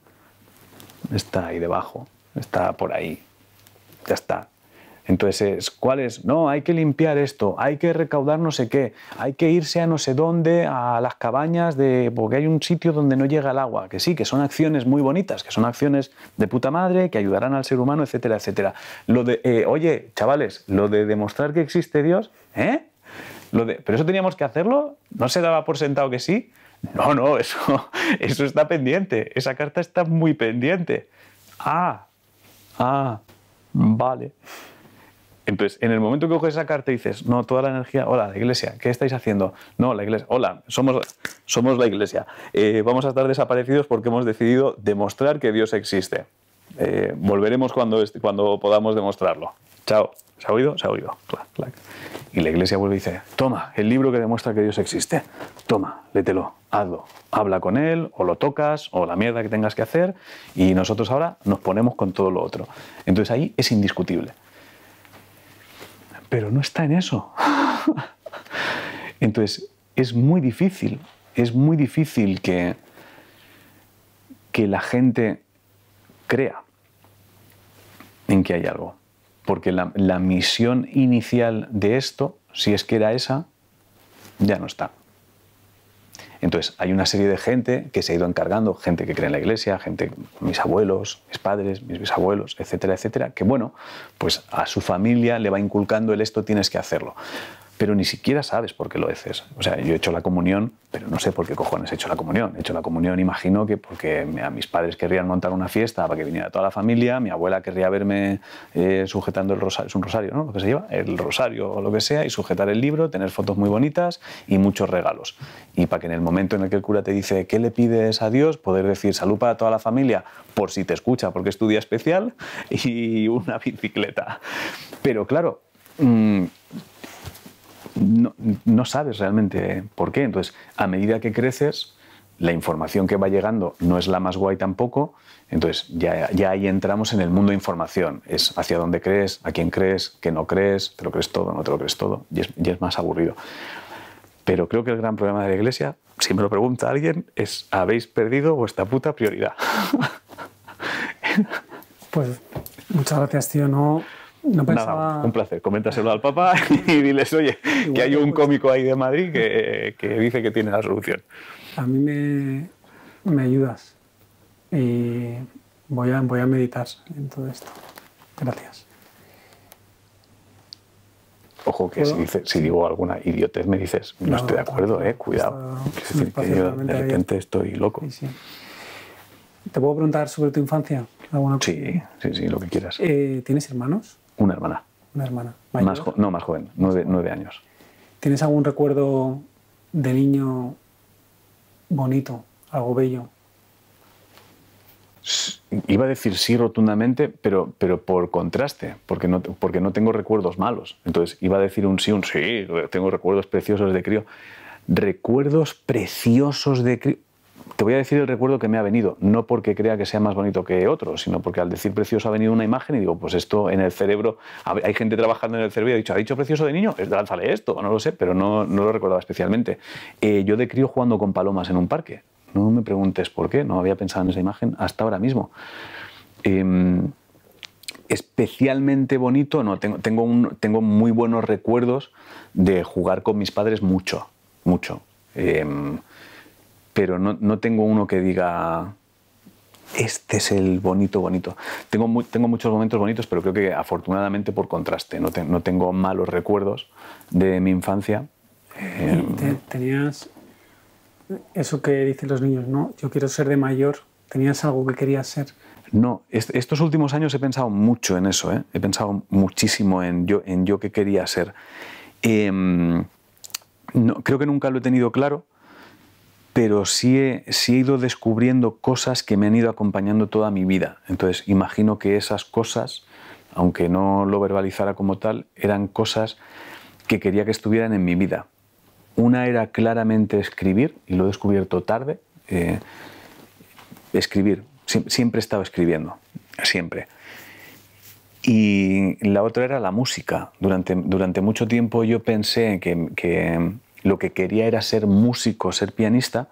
está ahí debajo, está por ahí, ya está. Entonces, ¿cuál es? No, hay que limpiar esto, hay que recaudar no sé qué, hay que irse a no sé dónde, a las cabañas, de, porque hay un sitio donde no llega el agua. Que sí, que son acciones muy bonitas, que son acciones de puta madre, que ayudarán al ser humano, etcétera, etcétera. Lo de, eh, oye, chavales, lo de demostrar que existe Dios, ¿eh? Lo de, ¿Pero eso teníamos que hacerlo? ¿No se daba por sentado que sí? No, no, [laughs] eso, eso está pendiente. Esa carta está muy pendiente. Ah, ah, vale. Entonces, en el momento que coges esa carta y dices, no, toda la energía, hola, la iglesia, ¿qué estáis haciendo? No, la iglesia, hola, somos, somos la iglesia. Eh, vamos a estar desaparecidos porque hemos decidido demostrar que Dios existe. Eh, volveremos cuando, cuando podamos demostrarlo. Chao. ¿Se ha oído? Se ha oído. Y la iglesia vuelve y dice, toma, el libro que demuestra que Dios existe. Toma, lételo, hazlo. Habla con él, o lo tocas, o la mierda que tengas que hacer, y nosotros ahora nos ponemos con todo lo otro. Entonces ahí es indiscutible pero no está en eso. Entonces, es muy difícil, es muy difícil que, que la gente crea en que hay algo. Porque la, la misión inicial de esto, si es que era esa, ya no está. Entonces, hay una serie de gente que se ha ido encargando, gente que cree en la iglesia, gente, mis abuelos, mis padres, mis bisabuelos, etcétera, etcétera, que bueno, pues a su familia le va inculcando el esto tienes que hacerlo. Pero ni siquiera sabes por qué lo haces. O sea, yo he hecho la comunión, pero no sé por qué cojones he hecho la comunión. He hecho la comunión, imagino que porque a mis padres querrían montar una fiesta para que viniera toda la familia, mi abuela querría verme eh, sujetando el rosario, es un rosario, ¿no? Lo que se lleva, el rosario o lo que sea, y sujetar el libro, tener fotos muy bonitas y muchos regalos. Y para que en el momento en el que el cura te dice, ¿qué le pides a Dios? Poder decir salud para toda la familia, por si te escucha, porque es tu día especial, [laughs] y una bicicleta. Pero claro, mm, no, sabes realmente por qué. Entonces, a medida que creces, la información que va llegando no es la más guay tampoco. Entonces, ya, ya ahí entramos en el mundo de información. Es hacia dónde crees, a quién crees, qué no crees, te lo crees todo, no te lo crees todo. Y es, y es más aburrido. Pero creo que el gran problema de la Iglesia, si me lo pregunta alguien, es ¿habéis perdido vuestra puta prioridad? Pues muchas gracias, tío. No, no pensaba... un placer. Coméntaselo al papá [laughs] y diles, oye, que hay un cómico ahí de Madrid que, que, dice que tiene la solución. A mí me, me ayudas y voy a, voy a meditar en todo esto. Gracias. Ojo que si, dice, si, digo alguna idiotez me dices, no, estoy de acuerdo, eh, cuidado. Es decir, que yo de repente estoy loco. Sí, sí. ¿Te puedo preguntar sobre tu infancia? ¿Alguna sí, sí, sí, lo que quieras. Eh, ¿Tienes hermanos? Una hermana. Una hermana. Más no, más joven, nueve, nueve, años. ¿Tienes algún recuerdo de niño bonito, algo bello? Iba a decir sí rotundamente, pero, pero por contraste, porque no, porque no tengo recuerdos malos. Entonces iba a decir un sí, un sí, tengo recuerdos preciosos de crío. Recuerdos preciosos de crío te voy a decir el recuerdo que me ha venido, no porque crea que sea más bonito que otro, sino porque al decir precioso ha venido una imagen y digo, pues esto en el cerebro, hay gente trabajando en el cerebro y ha dicho, ¿ha dicho precioso de niño? Lánzale esto, no lo sé, pero no, no lo recordaba especialmente. Eh, yo de crío jugando con palomas en un parque, no me preguntes por qué, no había pensado en esa imagen hasta ahora mismo. Em, especialmente bonito, no, tengo, tengo, tengo muy buenos recuerdos de jugar con mis padres mucho, mucho. Em, pero no, tengo uno que diga, este es el bonito, bonito. Tengo, tengo muchos momentos bonitos, pero creo que afortunadamente por contraste, no, no tengo malos recuerdos de mi infancia. ¿Tenías eso que dicen los niños, no? Yo quiero ser de mayor. ¿Tenías algo que querías ser? No, estos últimos años he pensado mucho en eso, ¿eh? he pensado muchísimo en yo, en yo que quería ser. Em, no, creo que nunca lo he tenido claro, pero sí he, ido descubriendo cosas que me han ido acompañando toda mi vida. Entonces, imagino que esas cosas, aunque no lo verbalizara como tal, eran cosas que quería que estuvieran en mi vida. Una era claramente escribir, y lo he descubierto tarde. Eh, escribir, siempre he estado escribiendo, siempre. Y la otra era la música. Durante, durante mucho tiempo yo pensé que lo que quería era ser músico, ser pianista,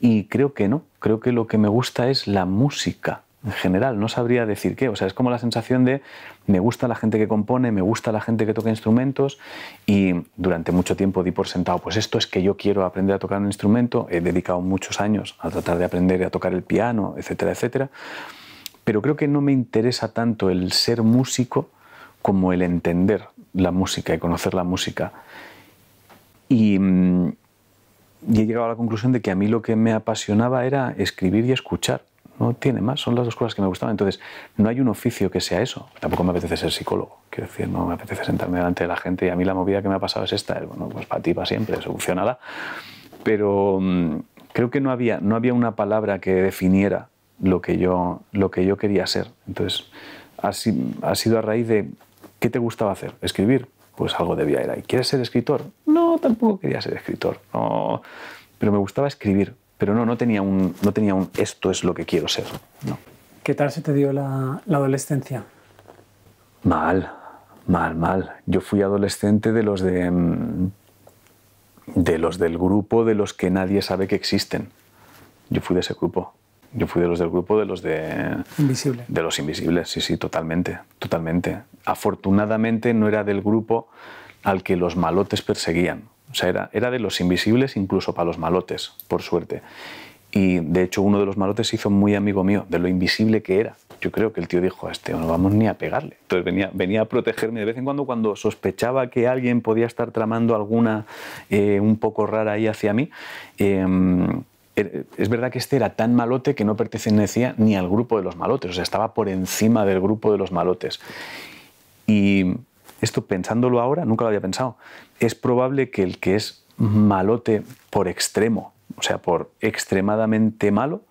y creo que no, creo que lo que me gusta es la música en general, no sabría decir qué, o sea, es como la sensación de me gusta la gente que compone, me gusta la gente que toca instrumentos y durante mucho tiempo di por sentado, pues esto es que yo quiero aprender a tocar un instrumento, he dedicado muchos años a tratar de aprender a tocar el piano, etcétera, etcétera, pero creo que no me interesa tanto el ser músico como el entender la música y conocer la música. Mm, y, he llegado a la conclusión de que a mí lo que me apasionaba era escribir y escuchar. No tiene más, son las dos cosas que me gustaban. Entonces, no hay un oficio que sea eso. Tampoco me apetece ser psicólogo. Quiero decir, no me apetece sentarme delante de la gente y a mí la movida que me ha pasado es esta. Bueno, pues para ti, para siempre, solucionada. Pero mm, creo que no había, no había una palabra que definiera lo que yo, lo que yo quería ser. Entonces, ha, ha sido a raíz de qué te gustaba hacer. Escribir, pues algo debía ir ahí. ¿Quieres ser escritor? No, tampoco quería ser escritor. No, pero me gustaba escribir. Pero no, no tenía un, no tenía un esto es lo que quiero ser. No. ¿Qué tal se te dio la, la adolescencia? Mal, mal, mal. Yo fui adolescente de los de mm, de los del grupo de los que nadie sabe que existen. Yo fui de ese grupo. Yo fui de los del grupo de los de... Invisible. De los invisibles, sí, sí, totalmente, totalmente. Afortunadamente no era del grupo al que los malotes perseguían. O sea, era, era de los invisibles incluso para los malotes, por suerte. Y de hecho uno de los malotes se hizo muy amigo mío, de lo invisible que era. Yo creo que el tío dijo, a este no vamos ni a pegarle. Entonces venía, venía a protegerme de vez en cuando cuando sospechaba que alguien podía estar tramando alguna eh, un poco rara ahí hacia mí. Er, es verdad que este era tan malote que no pertenecía ni al grupo de los malotes, o sea, estaba por encima del grupo de los malotes. Y esto pensándolo ahora, nunca lo había pensado, es probable que el que es malote por extremo, o sea, por extremadamente malo,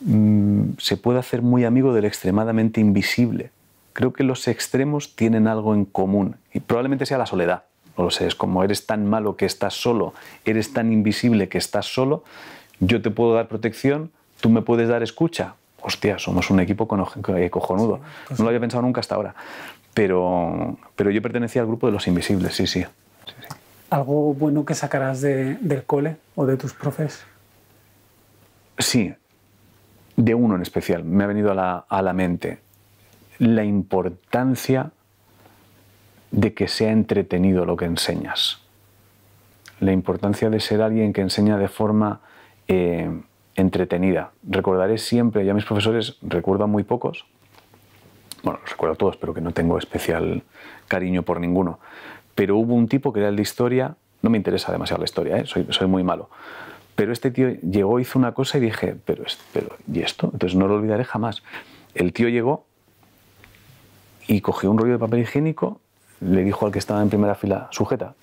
mm, se puede hacer muy amigo del extremadamente invisible. Creo que los extremos tienen algo en común y probablemente sea la soledad. No lo sé, es como eres tan malo que estás solo, eres tan invisible que estás solo, yo te puedo dar protección, tú me puedes dar escucha. Hostia, somos un equipo eh, cojonudo. No lo había pensado nunca hasta ahora. Pero, pero yo pertenecía al grupo de los invisibles, sí, sí. ¿Algo bueno que sacarás del cole o de tus profes? Sí, de uno en especial, me ha venido a la, a la mente. La importancia de que sea entretenido lo que enseñas. La importancia de ser alguien que enseña de forma eh, entretenida. Recordaré siempre, ya mis profesores recuerdo a muy pocos, bueno, los recuerdo a todos, pero que no tengo especial cariño por ninguno, pero hubo un tipo que era el de historia, no me interesa demasiado la historia, ¿eh? soy, soy muy malo, pero este tío llegó, hizo una cosa y dije, pero, pero ¿y esto? Entonces no lo olvidaré jamás. El tío llegó y cogió un rollo de papel higiénico, le dijo al que estaba en primera fila, sujeta.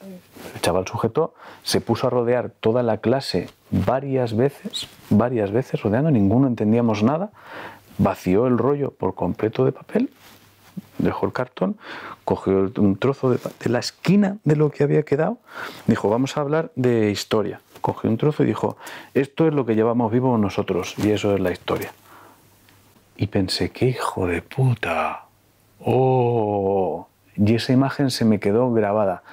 El chaval sujetó, se puso a rodear toda la clase varias veces, varias veces rodeando, ninguno entendíamos nada, vació el rollo por completo de papel dejó el cartón, cogió un trozo de, la esquina de lo que había quedado, dijo, vamos a hablar de historia. Cogió un trozo y dijo, esto es lo que llevamos vivo nosotros y eso es la historia. Y pensé, qué hijo de puta. Oh. Y esa imagen se me quedó grabada.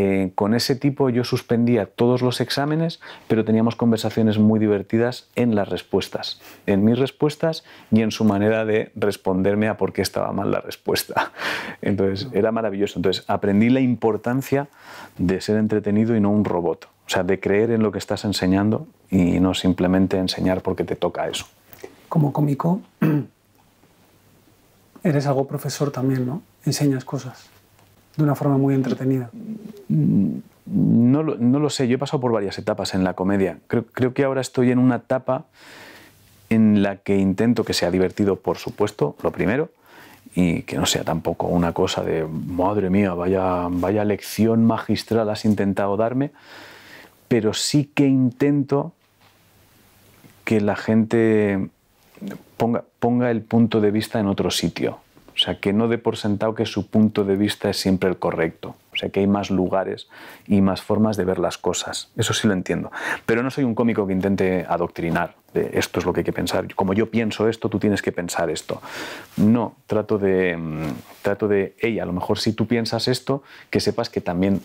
Eh, con ese tipo yo suspendía todos los exámenes, pero teníamos conversaciones muy divertidas en las respuestas, en mis respuestas y en su manera de responderme a por qué estaba mal la respuesta. [laughs] Entonces era maravilloso. Entonces aprendí la importancia de ser entretenido y no un robot. O sea, de creer en lo que estás enseñando y no simplemente enseñar porque te toca eso. Como cómico, [clears throat] eres algo profesor también, ¿no? Enseñas cosas de una forma muy entretenida. No lo, no lo, sé, yo he pasado por varias etapas en la comedia. Creo, creo, que ahora estoy en una etapa en la que intento que sea divertido, por supuesto, lo primero, y que no sea tampoco una cosa de, madre mía, vaya, vaya lección magistral has intentado darme, pero sí que intento que la gente ponga, ponga el punto de vista en otro sitio. O sea, que no dé por sentado que su punto de vista es siempre el correcto. O sea, que hay más lugares y más formas de ver las cosas. Eso sí lo entiendo. Pero no soy un cómico que intente adoctrinar. De esto es lo que hay que pensar. Como yo pienso esto, tú tienes que pensar esto. No, trato de, mm, trato de, hey, a lo mejor si tú piensas esto, que sepas que también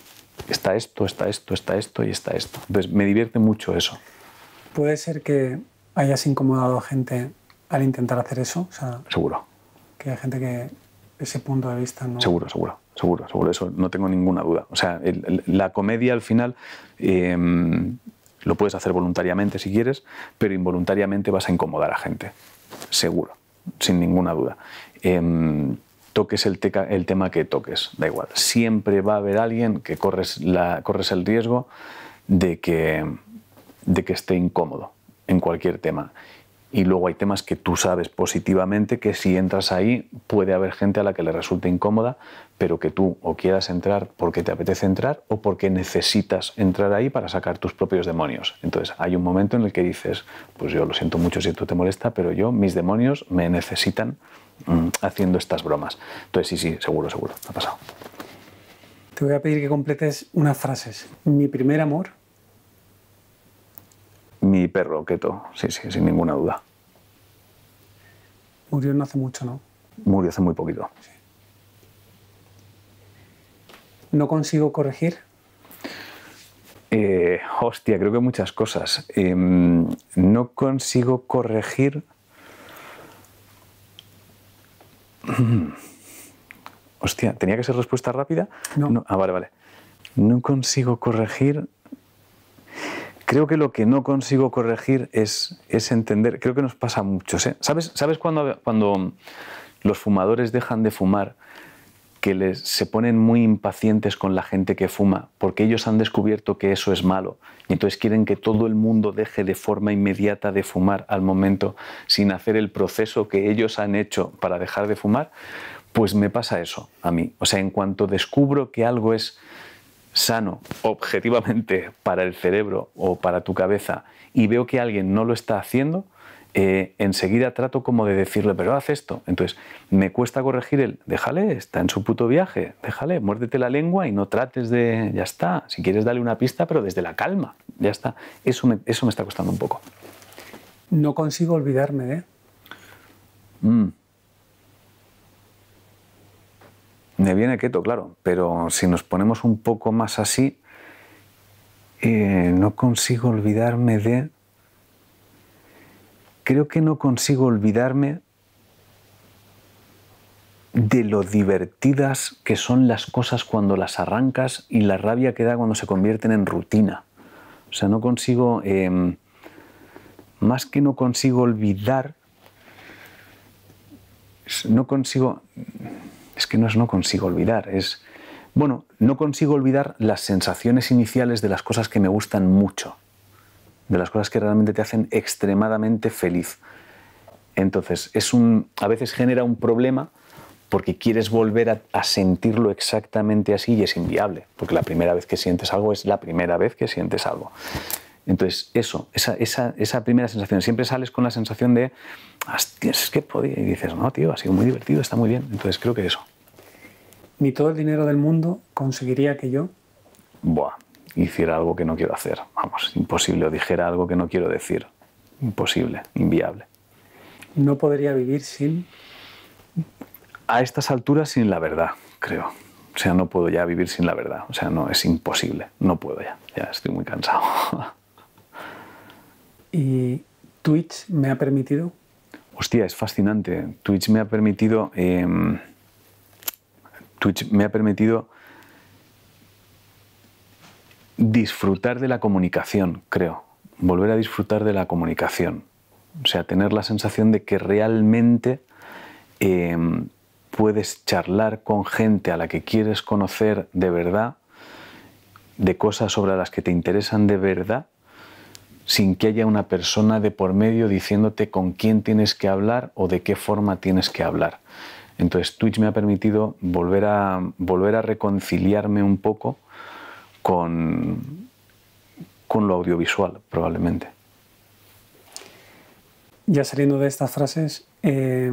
está esto, está esto, está esto y está esto. Entonces, me divierte mucho eso. ¿Puede ser que hayas incomodado a gente al intentar hacer eso? Seguro que hay gente que ese punto de vista no... Seguro, seguro, seguro, seguro, eso no tengo ninguna duda. O sea, la comedia al final em, lo puedes hacer voluntariamente si quieres, pero involuntariamente vas a incomodar a gente, seguro, sin ninguna duda. Em, toques el, tema que toques, da igual. Siempre va a haber alguien que corres, corres el riesgo de que, de que esté incómodo en cualquier tema y luego hay temas que tú sabes positivamente que si entras ahí puede haber gente a la que le resulte incómoda, pero que tú o quieras entrar porque te apetece entrar o porque necesitas entrar ahí para sacar tus propios demonios. Entonces hay un momento en el que dices, pues yo lo siento mucho si esto te molesta, pero yo, mis demonios me necesitan mm, haciendo estas bromas. Entonces sí, sí, seguro, seguro, ha pasado. Te voy a pedir que completes unas frases. Mi primer amor mi perro, Keto, sí, sí, sin ninguna duda. Murió no hace mucho, ¿no? Murió hace muy poquito. Sí. ¿No consigo corregir? Eh, hostia, creo que muchas cosas. Em, no consigo corregir. [clears throat] Hostia, ¿tenía que ser respuesta rápida? no. Ah, vale, vale. No consigo corregir creo que lo que no consigo corregir es, entender, creo que nos pasa a muchos. ¿eh? ¿Sabes, ¿Sabes cuando, cuando los fumadores dejan de fumar? que les, se ponen muy impacientes con la gente que fuma, porque ellos han descubierto que eso es malo, y entonces quieren que todo el mundo deje de forma inmediata de fumar al momento, sin hacer el proceso que ellos han hecho para dejar de fumar, pues me pasa eso a mí. O sea, en cuanto descubro que algo es sano objetivamente para el cerebro o para tu cabeza y veo que alguien no lo está haciendo, eh, enseguida trato como de decirle, pero haz esto. Entonces, me cuesta corregir el, déjale, está en su puto viaje, déjale, muérdete la lengua y no trates de, ya está, si quieres darle una pista, pero desde la calma, ya está. Eso me, eso me está costando un poco. No consigo olvidarme de... Mm. Me viene quieto, claro, pero si nos ponemos un poco más así, eh, no consigo olvidarme de creo que no consigo olvidarme de lo divertidas que son las cosas cuando las arrancas y la rabia que da cuando se convierten en rutina. O sea, no consigo, em, más que no consigo olvidar, no consigo, es que no es no consigo olvidar, es, bueno, no consigo olvidar las sensaciones iniciales de las cosas que me gustan mucho de las cosas que realmente te hacen extremadamente feliz. Entonces, es un, a veces genera un problema porque quieres volver a, sentirlo exactamente así y es inviable, porque la primera vez que sientes algo es la primera vez que sientes algo. Entonces, eso, esa, esa, esa primera sensación, siempre sales con la sensación de, es que podía, y dices, no, tío, ha sido muy divertido, está muy bien. Entonces, creo que eso. Ni todo el dinero del mundo conseguiría que yo... Buah, hiciera algo que no quiero hacer. Vamos, imposible. O dijera algo que no quiero decir. Imposible, inviable. No podría vivir sin... A estas alturas sin la verdad, creo. O sea, no puedo ya vivir sin la verdad. O sea, no, es imposible. No puedo ya. Ya estoy muy cansado. [laughs] ¿Y Twitch me ha permitido? Hostia, es fascinante. Twitch me ha permitido... Em, Twitch me ha permitido disfrutar de la comunicación, creo. Volver a disfrutar de la comunicación. O sea, tener la sensación de que realmente em, puedes charlar con gente a la que quieres conocer de verdad, de cosas sobre las que te interesan de verdad, sin que haya una persona de por medio diciéndote con quién tienes que hablar o de qué forma tienes que hablar. Entonces Twitch me ha permitido volver a, volver a reconciliarme un poco con, con lo audiovisual, probablemente. Ya saliendo de estas frases, eh,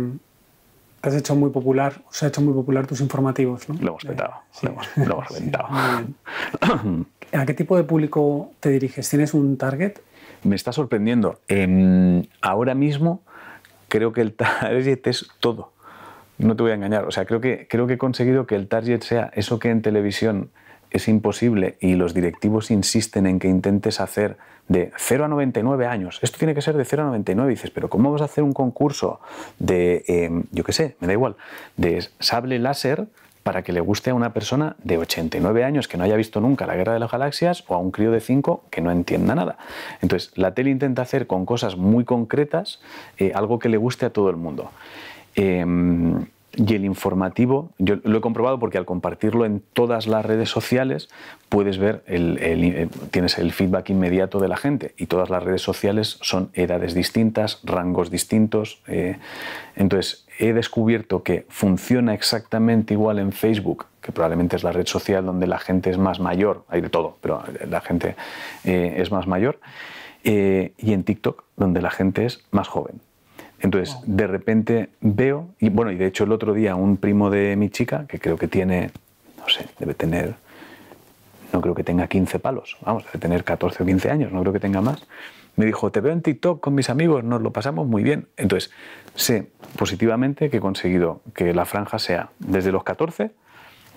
te has hecho muy popular, o se ha hecho muy popular tus informativos, ¿no? Lo hemos petado, lo, hemos, [laughs] reventado. [coughs] ¿A qué tipo de público te diriges? ¿Tienes un target? Me está sorprendiendo. Em, ahora mismo creo que el target es todo. No te voy a engañar. O sea, creo que, creo que he conseguido que el target sea eso que en televisión es imposible y los directivos insisten en que intentes hacer de 0 a 99 años. Esto tiene que ser de 0 a 99. Y dices, pero ¿cómo vas a hacer un concurso de, em, yo qué sé, me da igual, de sable láser para que le guste a una persona de 89 años que no haya visto nunca la Guerra de las Galaxias o a un crío de 5 que no entienda nada? Entonces, la tele intenta hacer con cosas muy concretas eh, algo que le guste a todo el mundo. Em, y el informativo, yo lo he comprobado porque al compartirlo en todas las redes sociales puedes ver, el, eh, tienes el feedback inmediato de la gente y todas las redes sociales son edades distintas, rangos distintos. Eh, entonces he descubierto que funciona exactamente igual en Facebook, que probablemente es la red social donde la gente es más mayor, hay de todo, pero la gente eh, es más mayor, y en TikTok donde la gente es más joven. Entonces, de repente veo, y bueno, y de hecho el otro día un primo de mi chica, que creo que tiene, no sé, debe tener, no creo que tenga 15 palos, vamos, debe tener 14 o 15 años, no creo que tenga más, me dijo, te veo en TikTok con mis amigos, nos lo pasamos muy bien. Entonces, sé positivamente que he conseguido que la franja sea desde los 14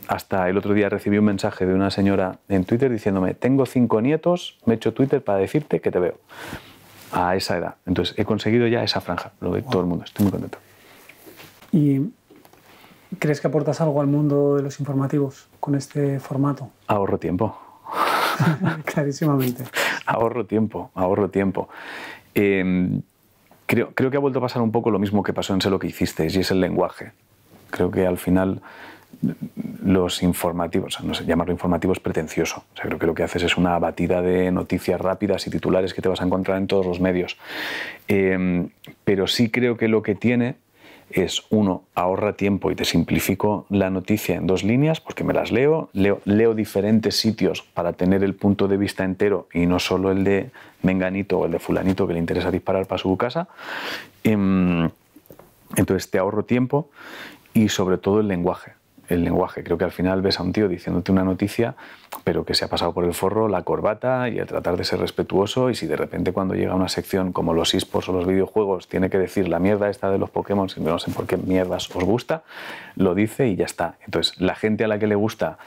hasta el otro día recibí un mensaje de una señora en Twitter diciéndome, tengo cinco nietos, me he hecho Twitter para decirte que te veo a esa edad. Entonces he conseguido ya esa franja, lo ve todo el mundo, estoy muy contento. ¿Y crees que aportas algo al mundo de los informativos con este formato? Ahorro tiempo. [laughs] Clarísimamente. ahorro tiempo, ahorro tiempo. Em, creo, creo que ha vuelto a pasar un poco lo mismo que pasó en Sé lo que hicisteis, y es el lenguaje. Creo que al final los informativos, no sé, llamarlo informativo es pretencioso. O sea, creo que lo que haces es una batida de noticias rápidas y titulares que te vas a encontrar en todos los medios. Em, pero sí creo que lo que tiene es, uno, ahorra tiempo y te simplifico la noticia en dos líneas porque me las leo, leo, leo diferentes sitios para tener el punto de vista entero y no solo el de Menganito o el de Fulanito que le interesa disparar para su casa. Em, entonces te ahorro tiempo y sobre todo el lenguaje el lenguaje. Creo que al final ves a un tío diciéndote una noticia, pero que se ha pasado por el forro la corbata y el tratar de ser respetuoso. Y si de repente cuando llega una sección como los esports o los videojuegos tiene que decir la mierda esta de los Pokémon, no sé por qué mierdas os gusta, lo dice y ya está. Entonces, la gente a la que le gusta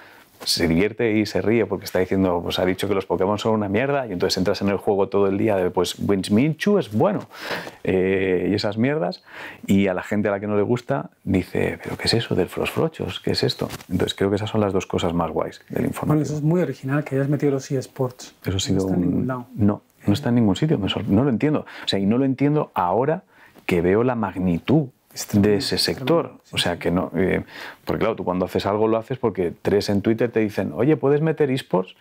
se divierte y se ríe porque está diciendo, pues ha dicho que los Pokémon son una mierda y entonces entras en el juego todo el día de, pues Winchminchu es bueno eh, y esas mierdas y a la gente a la que no le gusta dice, pero ¿qué es eso del Frostfrochos? ¿Qué es esto? Entonces creo que esas son las dos cosas más guays del informativo. Bueno, eso es muy original que hayas metido los eSports. Eso ha sido no está en ningún lado. No, no está en ningún sitio, no lo entiendo. O sea, y no lo entiendo ahora que veo la magnitud de ese sector. O sea que no. Eh, porque claro, tú cuando haces algo lo haces porque tres en Twitter te dicen, oye, ¿puedes meter esports?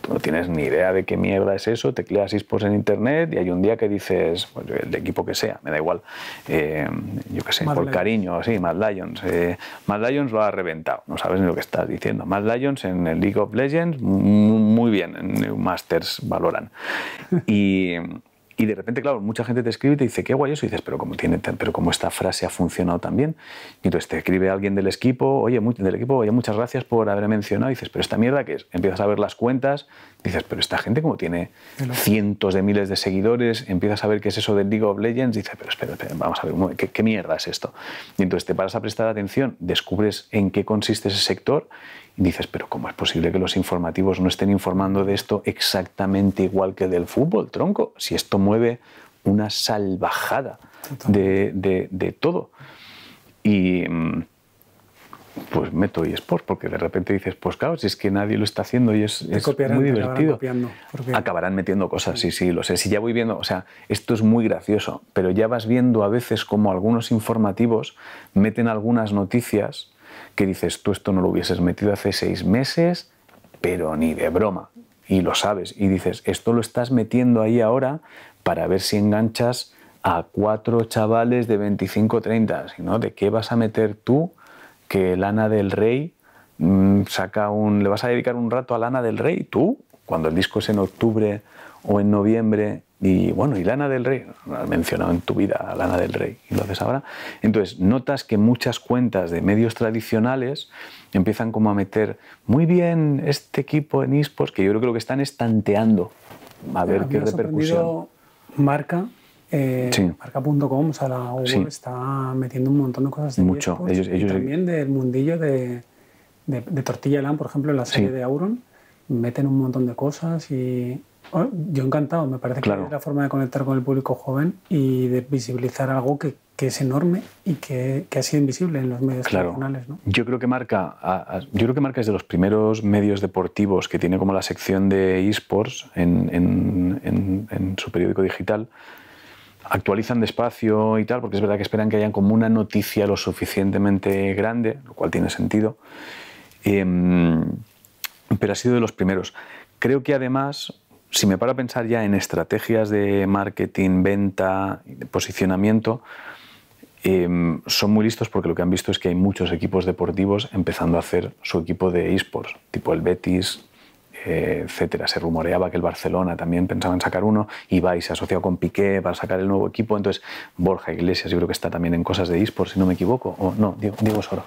tú no tienes ni idea de qué mierda es eso, te tecleas esports en internet y hay un día que dices, pues, el equipo que sea, me da igual, eh, yo qué sé, por cariño, sí, Mad Lions. Eh, Mad Lions lo ha reventado, no sabes ni lo que estás diciendo. Mad Lions en el League of Legends, muy bien, en Masters valoran. [laughs] Y. Y de repente, claro, mucha gente te escribe y te dice, qué guay eso. Y dices, pero como, tiene, pero como esta frase ha funcionado también. Y entonces te escribe alguien del equipo, oye, del equipo, oye, muchas gracias por haber mencionado. Y dices, pero esta mierda que es. Empiezas a ver las cuentas, dices, pero esta gente como tiene cientos de miles de seguidores, empiezas a ver qué es eso del League of Legends, y dices, pero espera, espera vamos a ver, ¿qué, ¿qué mierda es esto? Y entonces te paras a prestar atención, descubres en qué consiste ese sector y dices, pero ¿cómo es posible que los informativos no estén informando de esto exactamente igual que del fútbol, tronco? Si esto mueve una salvajada de, de, todo. Y mm, pues meto eSports, porque de repente dices, pues claro, si es que nadie lo está haciendo y es, es muy divertido. Acabarán metiendo cosas, sí, sí, lo sé. Si ya voy viendo, o sea, esto es muy gracioso, pero ya vas viendo a veces como algunos informativos meten algunas noticias que dices, tú esto no lo hubieses metido hace seis meses, pero ni de broma. Y lo sabes. Y dices, esto lo estás metiendo ahí ahora para ver si enganchas a cuatro chavales de 25 30. ¿no? ¿De qué vas a meter tú que Lana del Rey mm, saca un. ¿Le vas a dedicar un rato a Lana del Rey? ¿Tú? Cuando el disco es en octubre o en noviembre y bueno, y Lana del Rey, has mencionado en tu vida a Lana del Rey y lo haces ahora. Entonces, notas que muchas cuentas de medios tradicionales empiezan como a meter muy bien este equipo en esports, que yo creo que lo que están estanteando a ver qué repercusión. Marca, eh, marca.com, o sea, la Google está metiendo un montón de cosas de Mucho. Ellos, ellos, también del mundillo de, de, Tortilla Land, por ejemplo, en la serie de Auron, meten un montón de cosas y yo encantado, me parece que es la forma de conectar con el público joven y de visibilizar algo que, que es enorme y que, que, ha sido invisible en los medios tradicionales. ¿no? Yo creo que Marca, yo creo que Marca es de los primeros medios deportivos que tiene como la sección de esports en, en, en, su periódico digital. Actualizan despacio y tal, porque es verdad que esperan que hayan como una noticia lo suficientemente grande, lo cual tiene sentido. Em, pero ha sido de los primeros. Creo que además si me paro a pensar ya en estrategias de marketing, venta, posicionamiento, em, son muy listos porque lo que han visto es que hay muchos equipos deportivos empezando a hacer su equipo de esports, tipo el Betis, etcétera. Se rumoreaba que el Barcelona también pensaba en sacar uno, Ibai se ha asociado con Piqué para sacar el nuevo equipo, entonces Borja Iglesias yo creo que está también en cosas de esports, si no me equivoco, o no, Diego, Diego Soro.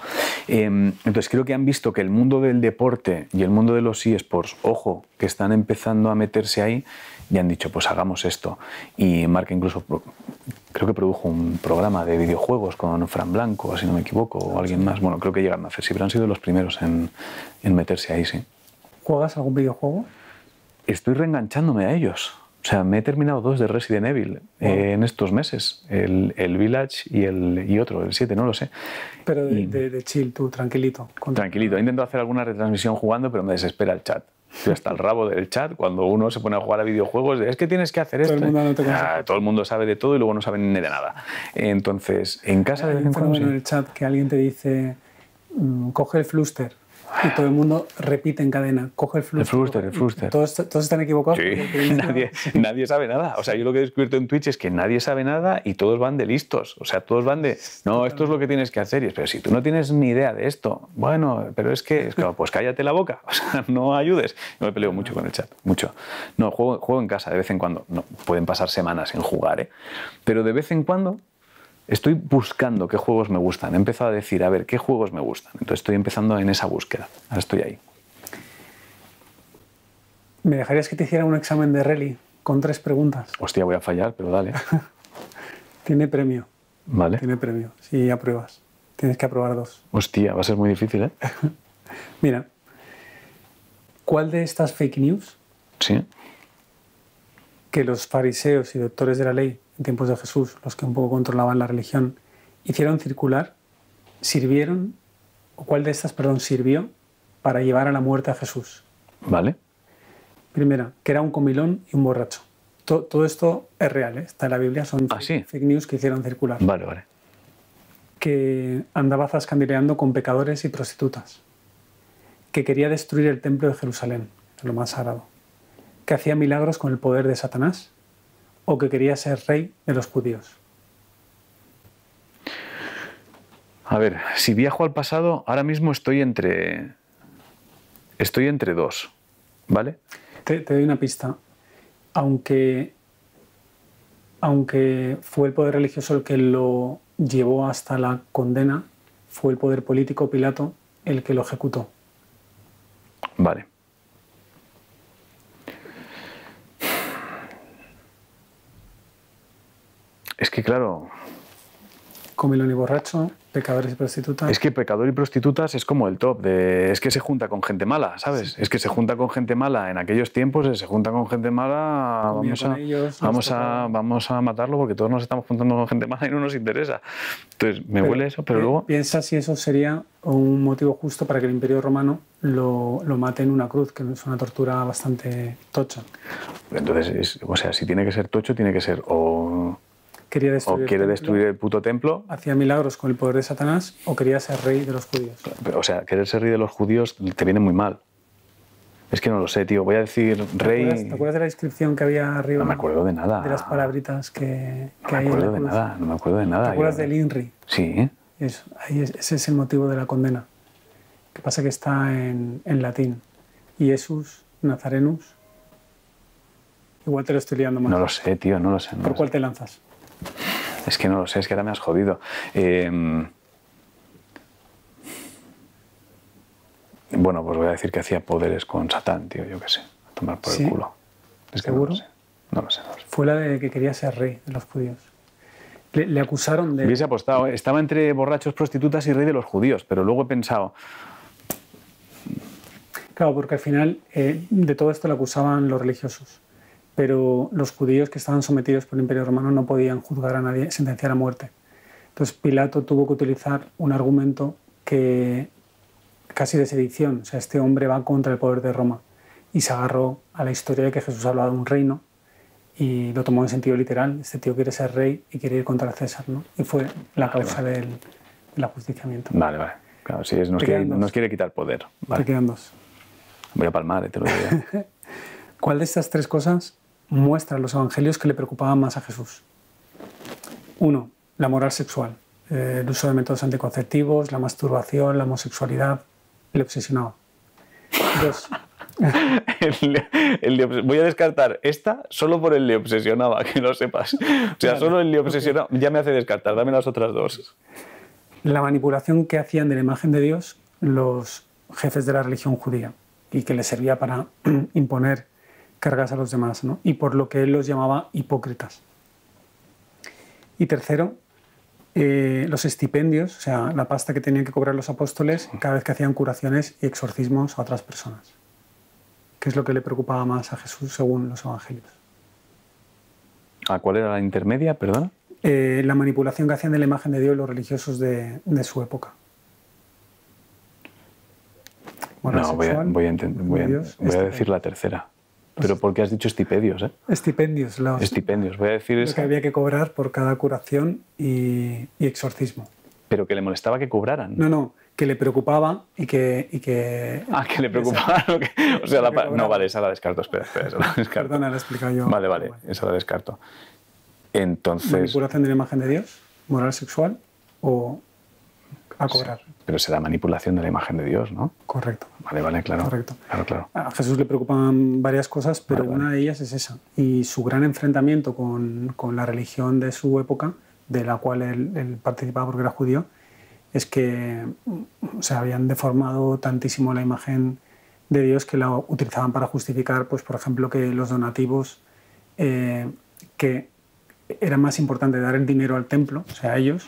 Em, entonces creo que han visto que el mundo del deporte y el mundo de los esports, ojo, que están empezando a meterse ahí, y han dicho, pues hagamos esto. Y Marca incluso creo que produjo un programa de videojuegos con Fran Blanco, si no me equivoco, o alguien más. Bueno, creo que llegaron a hacer, sí, pero han sido los primeros en, en meterse ahí, sí. ¿Juegas algún videojuego? Estoy reenganchándome a ellos. O sea, me he terminado dos de Resident Evil eh, en estos meses. El, el, Village y, el, y otro, el 7, no lo sé. Pero de, de, chill, tú, tranquilito. Tranquilito. He intentado hacer alguna retransmisión jugando, pero me desespera el chat. Estoy hasta el rabo del chat cuando uno se pone a jugar a videojuegos. Es que tienes que hacer Todo esto. el mundo no te. Ah, todo el mundo sabe de todo y luego no sabe ni de nada. Entonces, en casa de Hay en un cuando. fenómeno en sí. el chat que alguien te dice, mm, coge el fluster. Y todo el mundo repite en cadena, coge el fluster, el Y fluster. Todos, todos están equivocados. Sí, el nadie, nadie sabe nada. O sea, yo lo que he descubierto en Twitch es que nadie sabe nada y todos van de listos. O sea, todos van de, no, esto es lo que tienes que hacer. Y es, pero si tú no tienes ni idea de esto, bueno, pero es que, es que, pues cállate la boca. [laughs] O sea, no ayudes. Yo me peleo mucho con el chat, mucho. No, juego, juego en casa de vez en cuando. No, pueden pasar semanas en jugar, ¿eh? Pero de vez en cuando estoy buscando qué juegos me gustan. He empezado a decir, a ver, ¿qué juegos me gustan? Entonces estoy empezando en esa búsqueda. Ahora estoy ahí. ¿Me dejarías que te hiciera un examen de rally con tres preguntas? Hostia, voy a fallar, pero dale. [laughs] Tiene premio, Vale. tiene premio, si apruebas. Tienes que aprobar dos. Hostia, va a ser muy difícil, ¿eh? [laughs] Mira, ¿cuál de estas fake news Sí. que los fariseos y doctores de la ley en tiempos de Jesús, los que un poco controlaban la religión, hicieron circular, sirvieron, o cuál de estas, perdón, sirvió para llevar a la muerte a Jesús? Vale. Primera, que era un comilón y un borracho. To- todo esto es real, ¿eh? está en la Biblia, son Ah, sí. fake news que hicieron circular. Vale, vale. Que andaba zascandileando con pecadores y prostitutas. Que quería destruir el templo de Jerusalén, lo más sagrado. Que hacía milagros con el poder de Satanás. O que quería ser rey de los judíos. A ver, si viajo al pasado, ahora mismo estoy entre. Estoy entre dos. ¿Vale? Te, te doy una pista. Aunque, aunque fue el poder religioso el que lo llevó hasta la condena, fue el poder político Pilato el que lo ejecutó. Vale. Es que claro, Comilón y borracho, pecadores y prostitutas. es que pecador y prostitutas es como el top de es que se junta con gente mala, ¿sabes? Es que se junta con gente mala en aquellos tiempos, se junta con gente mala, Comía vamos a, ellos, vamos a vamos a matarlo porque todos nos estamos juntando con gente mala y no nos interesa. Entonces, me Pero, huele eso, pero eh, luego Piensa si eso sería un motivo justo para que el Imperio Romano lo, lo mate en una cruz, que es una tortura bastante tocha. entonces es- o sea, si tiene que ser tocho, tiene que ser o, Quería o destruir el quiere templo, destruir el puto templo Hacía milagros con el poder de Satanás o quería ser rey de los judíos. O sea, querer ser rey de los judíos te viene muy mal. Es que no lo sé, tío. Voy a decir ¿Te acuerdas, rey. te acuerdas de la inscripción que había arriba? No me acuerdo de nada. De las palabritas que, No que me hay en la acuerdo de nada. No me acuerdo de nada. ¿Te acuerdas Yo- del INRI? Sí. Eso, ahí es- ese es el motivo de la condena. Que pasa que está en, en latín. Jesús Nazarenus. Igual te lo estoy liando más. No lo sé, tío. No lo sé. no ¿Por lo cuál sé. te lanzas? Es que no lo sé. Es que ahora me has jodido. Eh, Bueno, pues voy a decir que hacía poderes con Satán, tío. Yo qué sé. A tomar por ¿Sí? el culo. Es que ¿Seguro? no lo sé. No lo sé. No lo sé. Fue la de que quería ser rey de los judíos. Le, le acusaron de... Hubiese apostado. ¿eh? Estaba entre borrachos, prostitutas y rey de los judíos. Pero luego he pensado. Claro, porque al final eh, de todo esto le acusaban los religiosos. Pero los judíos que estaban sometidos por el Imperio Romano no podían juzgar a nadie, sentenciar a muerte. Entonces Pilato tuvo que utilizar un argumento que casi de sedición. O sea, este hombre va contra el poder de Roma. Y se agarró a la historia de que Jesús hablaba de un reino y lo tomó en sentido literal. Este tío quiere ser rey y quiere ir contra César. ¿no? Y fue la causa del, del ajusticiamiento. Vale, vale. Claro, sí, es, nos, quiere, nos quiere quitar poder. Vale. Te quedan dos. Voy a palmar, eh, te lo digo. [laughs] ¿Cuál de estas tres cosas muestra los evangelios que le preocupaban más a Jesús? Uno, la moral sexual, eh, el uso de métodos anticonceptivos, la masturbación, la homosexualidad, le obsesionaba. Dos, [laughs] El- voy a descartar esta solo por el le obsesionaba, que lo sepas. O sea, solo el le obsesionaba ya me hace descartar. Dame las otras dos. la manipulación que hacían de la imagen de Dios los jefes de la religión judía y que les servía para [clears throat] imponer cargas a los demás, ¿no? y por lo que él los llamaba hipócritas. Y tercero, eh, los estipendios, o sea, la pasta que tenían que cobrar los apóstoles cada vez que hacían curaciones y exorcismos a otras personas, que es lo que le preocupaba más a Jesús según los evangelios. ¿A cuál era la intermedia? Perdona. Eh, la manipulación que hacían de la imagen de Dios los religiosos de, de su época. No, voy a, voy a, voy a- voy estipend- decir la tercera. Pero ¿por qué has dicho estipedios? Eh? Estipendios, los, Estipendios. Voy a decir esa. que había que cobrar por cada curación y, y exorcismo. Pero que le molestaba que cobraran. No, no, que le preocupaba y que... Y que Ah, que le preocupaba. [laughs] lo que- O sea, la no, vale, esa la descarto. Espera, espera, esa la [laughs] descarto. Perdona, lo he explicado yo. Vale, vale, esa la descarto. Entonces. Manipulación de la imagen de Dios, moral sexual o a cobrar. Pero será manipulación de la imagen de Dios, ¿no? Correcto. Vale, vale, claro. Correcto. Claro, claro. A Jesús le preocupan varias cosas, pero Vale, vale. una de ellas es esa. Y su gran enfrentamiento con, con la religión de su época, de la cual él, él participaba porque era judío, es que se habían deformado tantísimo la imagen de Dios que la utilizaban para justificar, pues, por ejemplo, que los donativos, eh, que era más importante dar el dinero al templo, o sea, a ellos.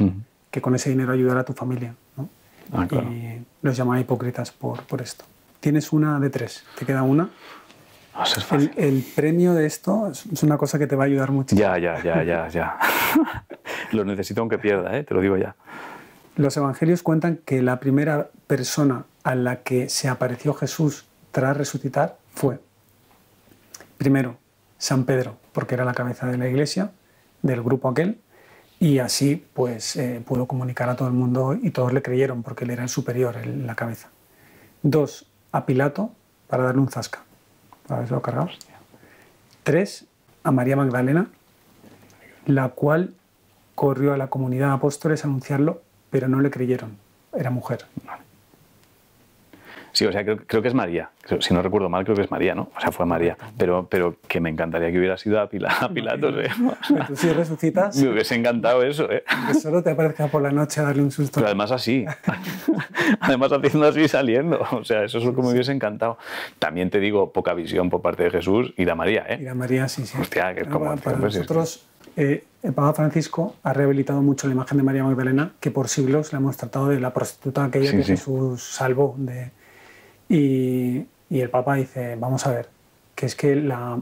Que con ese dinero ayudar a tu familia. ¿no? Ah, claro. Y los llama hipócritas por, por esto. Tienes una de tres, te queda una. Va a ser fácil. El, el premio de esto es una cosa que te va a ayudar muchísimo. Ya, ya, ya, ya, ya. [laughs] Lo necesito aunque pierda, ¿eh? te lo digo ya. Los evangelios cuentan que la primera persona a la que se apareció Jesús tras resucitar fue, primero, San Pedro, porque era la cabeza de la iglesia, del grupo aquel, y así pues eh, pudo comunicar a todo el mundo y todos le creyeron porque él era el superior, el- la cabeza. Dos, a Pilato para darle un zasca, para haberlo cargado. Tres, a María Magdalena, la cual corrió a la comunidad de apóstoles a anunciarlo, pero no le creyeron. Era mujer. Sí, o sea, creo, creo que es María. Si no recuerdo mal, creo que es María, ¿no? O sea, fue María. Pero, pero que me encantaría que hubiera sido a, Pila- a Pilatos, ¿eh? Si resucitas, Me hubiese encantado eso, ¿eh? que solo te aparezca por la noche a darle un susto. Pero además así. además haciendo así y saliendo. O sea, eso es lo que me hubiese encantado. También te digo, poca visión por parte de Jesús y de María, Y ¿eh? la María, sí, sí. Hostia, que es como- para, para pues, nosotros, eh, el Papa Francisco ha rehabilitado mucho la imagen de María Magdalena, que por siglos la hemos tratado de la prostituta aquella Sí, que sí. Jesús salvó. De, y, el Papa dice, vamos a ver, que es que la,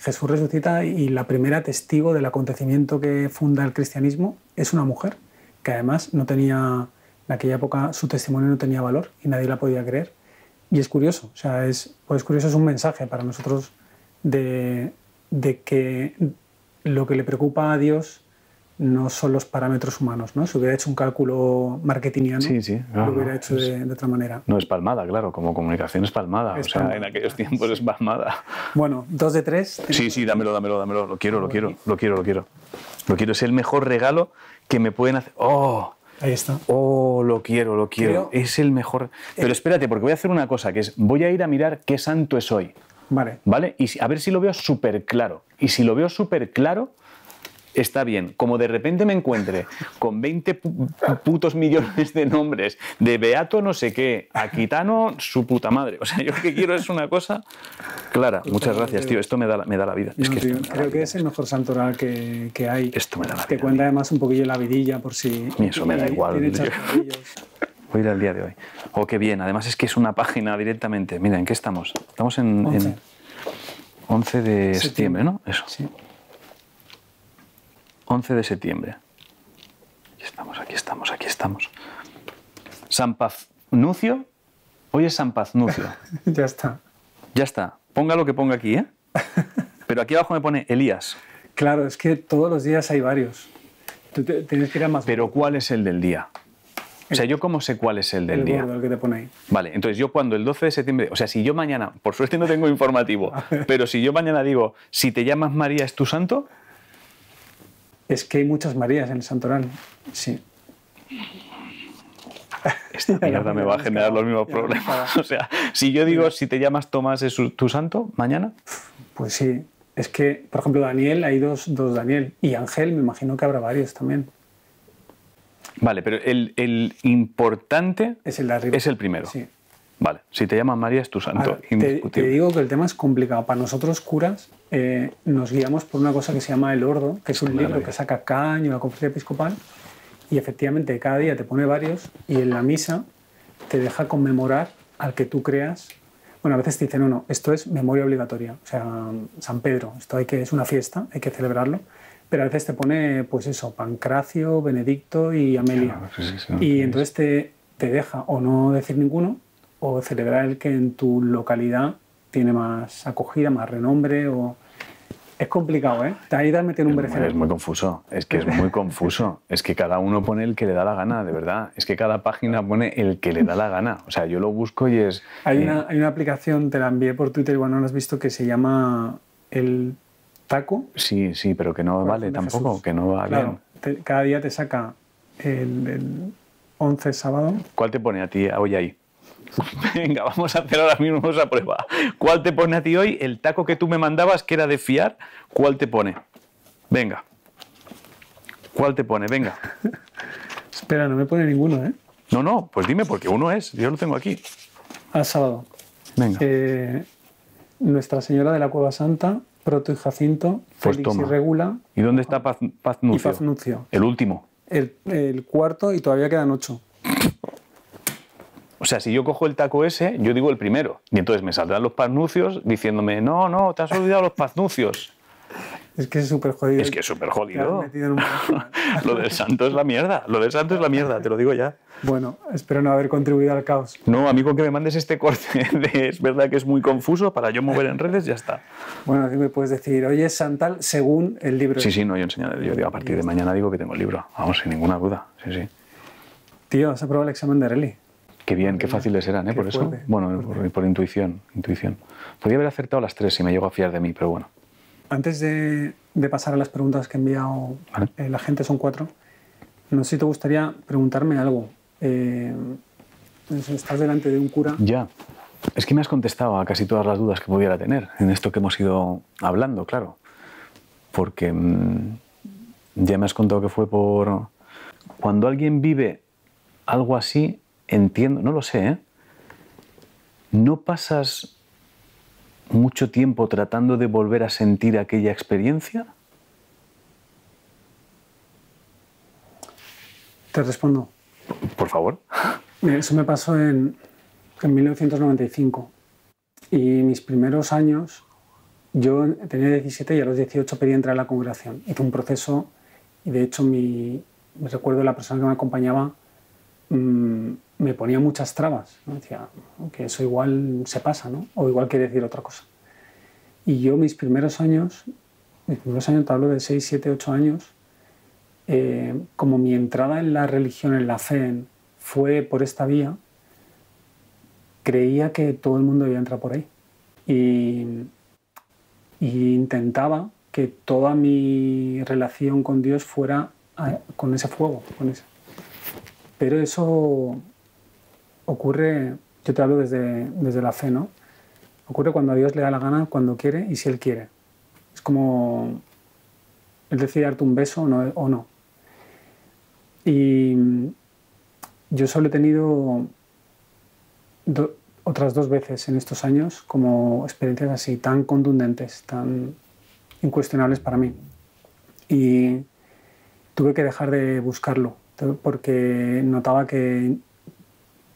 Jesús resucita y la primera testigo del acontecimiento que funda el cristianismo es una mujer, que además no tenía, en aquella época su testimonio no tenía valor y nadie la podía creer. Y es curioso, o sea, es, pues curioso, es un mensaje para nosotros de, de que lo que le preocupa a Dios no son los parámetros humanos, ¿no? Si hubiera hecho un cálculo marketingiano, Sí, sí, lo hubiera hecho de, de otra manera. No es palmada, claro, como comunicación es palmada. Es o sea, en aquellos tiempos es palmada. Bueno, dos de tres. Sí, sí, dámelo, dámelo, dámelo. Lo quiero, lo quiero, lo quiero, lo quiero. Lo quiero. Es el mejor regalo que me pueden hacer. ¡Oh! Ahí está. Oh, lo quiero, lo quiero. Creo- Eh. Es el mejor. Pero espérate, porque voy a hacer una cosa, que es, voy a ir a mirar qué santo es hoy, Vale. ¿vale? Y a ver si lo veo súper claro. Y si lo veo súper claro, está bien. Como de repente me encuentre con 20 pu- putos millones de nombres de Beato no sé qué, Aquitano su puta madre. O sea, yo lo que quiero es una cosa clara. Muchas gracias, tío. Esto me da la, me da la vida. Es que tío, creo que es el mejor santoral que, que hay. Esto me da la Te vida. cuenta además un poquillo la vidilla por si. Y eso me da igual. [laughs] Voy a ir al día de hoy. Oh, qué bien. Además es que es una página directamente. Mira, ¿en qué estamos? Estamos en en Once. 11 de septiembre, ¿no? Eso. Sí. 11 de septiembre. Aquí estamos, aquí estamos, aquí estamos. San Paznucio. Hoy es San Paznucio. [laughs] ya está. Ya está. Ponga lo que ponga aquí, ¿eh? Pero aquí abajo me pone Elías. Claro, es que todos los días hay varios. Tú te- tienes que ir a más. Pero ¿cuál es el del día? O sea, ¿yo cómo sé cuál es el del el día? el que te pone ahí. Vale, entonces yo cuando el 12 de septiembre, o sea, si yo mañana, por suerte no tengo informativo, [laughs] pero si yo mañana digo, si te llamas María es tu santo, Es que hay muchas Marías en el santoral. Sí. esta [laughs] mierda me va a generar los mismos problemas. [laughs] O sea, si yo digo, si te llamas Tomás es tu santo, mañana, Pues sí. Es que, por ejemplo, Daniel, hay dos, dos Daniel. Y Ángel, me imagino que habrá varios también. vale, pero el, el importante Es el de arriba. es el primero. Sí. Vale, si te llamas María es tu santo, Ahora, te, te indiscutible. digo que el tema es complicado. Para nosotros, curas, eh, nos guiamos por una cosa que se llama El Ordo, que es un libro que saca cada año la conferencia episcopal. Y efectivamente, cada día te pone varios y en la misa te deja conmemorar al que tú creas. Bueno, a veces te dicen, no, no, esto es memoria obligatoria. O sea, San Pedro, esto hay que, es una fiesta, hay que celebrarlo. Pero a veces te pone, pues eso, Pancracio, Benedicto y Amelia. Claro, sí, sí, sí. y entonces te, te deja o no decir ninguno o celebrar el que en tu localidad tiene más acogida, más renombre o... Es complicado, ¿eh? Ahí das meter un muy, es muy confuso, es que es muy confuso. [laughs] Es que cada uno pone el que le da la gana, de verdad. Es que cada página pone el que le da la gana. O sea, yo lo busco y es... Hay, eh, una, hay una aplicación, te la envié por Twitter, igual no la has visto, que se llama el taco. Sí, sí, pero que no vale tampoco, Jesús. que no va Claro, bien. te- cada día te saca el, el 11 sábado. ¿Cuál te pone a ti hoy ahí? [laughs] Venga, vamos a hacer ahora mismo esa prueba. ¿Cuál te pone a ti hoy? El taco que tú me mandabas, que era de fiar, ¿cuál te pone? Venga. ¿Cuál te pone? Venga. [laughs] Espera, no me pone ninguno, ¿eh? No, no, pues dime, porque uno es. Yo lo tengo aquí. Al sábado. Venga. Eh, Nuestra Señora de la Cueva Santa, Proto y Jacinto, Pues Félix y. Regula ¿Y dónde está Paz, y Paznucio? Pafnucio. El último. El, el cuarto y todavía quedan ocho. O sea, si yo cojo el taco ese, yo digo el primero. Y entonces me saldrán los paznucios diciéndome, no, no, te has olvidado los paznucios. Es que es súper jodido. Es que es súper jodido. un. [laughs] Lo del santo es la mierda. Lo del santo es la mierda, te lo digo ya. Bueno, espero no haber contribuido al caos. No, amigo, que me mandes este corte [laughs] de es verdad que es muy confuso para yo mover en redes, ya está. Bueno, así me puedes decir, oye, es Santal según el libro. Sí, sí, no, yo enseñaré. Yo digo, a partir de mañana digo que tengo el libro. Vamos, sin ninguna duda. Sí, sí. Tío, has aprobado el examen de Reli. Qué bien, qué fáciles eran, ¿eh? Qué Por eso. Bueno, por, por intuición, intuición. Podría haber acertado las tres si me llego a fiar de mí, pero bueno. Antes de, de pasar a las preguntas que ha enviado Vale. eh, la gente, son cuatro, no sé si te gustaría preguntarme algo. Eh, estás delante de un cura. Ya. Es que me has contestado a casi todas las dudas que pudiera tener en esto que hemos ido hablando, claro. Porque mm, ya me has contado que fue por... Cuando alguien vive algo así, entiendo, no lo sé, ¿eh? ¿No pasas mucho tiempo tratando de volver a sentir aquella experiencia? Te respondo. Por favor. Eso me pasó en, en 1995. Y mis primeros años, yo tenía 17 y a los 18 pedí entrar a la congregación. Hice un proceso y de hecho mi, me recuerdo la persona que me acompañaba mm, me ponía muchas trabas. ¿no? Decía que eso igual se pasa, ¿no? o igual quiere decir otra cosa. Y yo mis primeros años, mis primeros años, te hablo de 6, 7, 8 años, eh, como mi entrada en la religión, en la fe, fue por esta vía, creía que todo el mundo iba a entrar por ahí. Y, y intentaba que toda mi relación con Dios fuera a- con ese fuego. Con ese. Pero eso ocurre, yo te hablo desde, desde la fe, ¿no? Ocurre cuando a Dios le da la gana, cuando quiere y si Él quiere. Es como Él decide darte un beso o no. Y yo solo he tenido do- otras dos veces en estos años como experiencias así, tan contundentes, tan incuestionables para mí. Y tuve que dejar de buscarlo porque notaba que,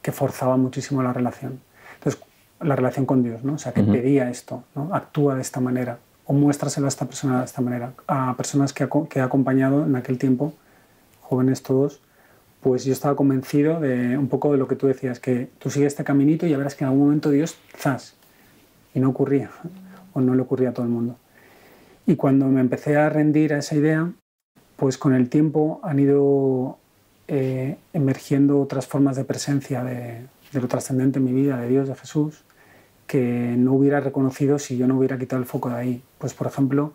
que forzaba muchísimo la relación. Entonces, la relación con Dios, ¿no? O sea, que pedía esto, ¿no? Actúa de esta manera o muéstraselo a esta persona de esta manera. A personas que, que he acompañado en aquel tiempo, jóvenes todos, pues yo estaba convencido de un poco de lo que tú decías, que tú sigues este caminito y ya verás que en algún momento Dios, zas, y no ocurría, o no le ocurría a todo el mundo. Y cuando me empecé a rendir a esa idea, pues con el tiempo han ido eh, emergiendo otras formas de presencia de, de lo trascendente en mi vida, de Dios, de Jesús, que no hubiera reconocido si yo no hubiera quitado el foco de ahí. Pues por ejemplo,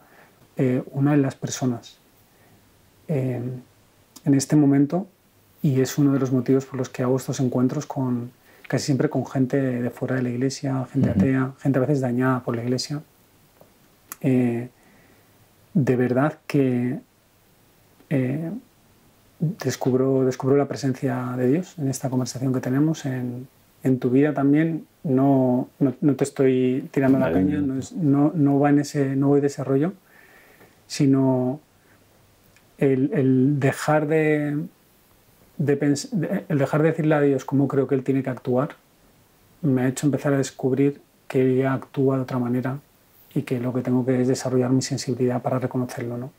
eh, una de las personas. Eh, en este momento, y es uno de los motivos por los que hago estos encuentros con casi siempre con gente de fuera de la iglesia, gente Ujú. atea, gente a veces dañada por la iglesia. Eh, de verdad que eh, descubro, descubro la presencia de Dios en esta conversación que tenemos, en, en tu vida también. No, no, no te estoy tirando la caña, no, es- no, no va en ese, no voy de ese rollo, sino el, el dejar de, de- el dejar de decirle a Dios cómo creo que Él tiene que actuar, me ha hecho empezar a descubrir que Él ya actúa de otra manera y que lo que tengo que es desarrollar mi sensibilidad para reconocerlo. ¿no?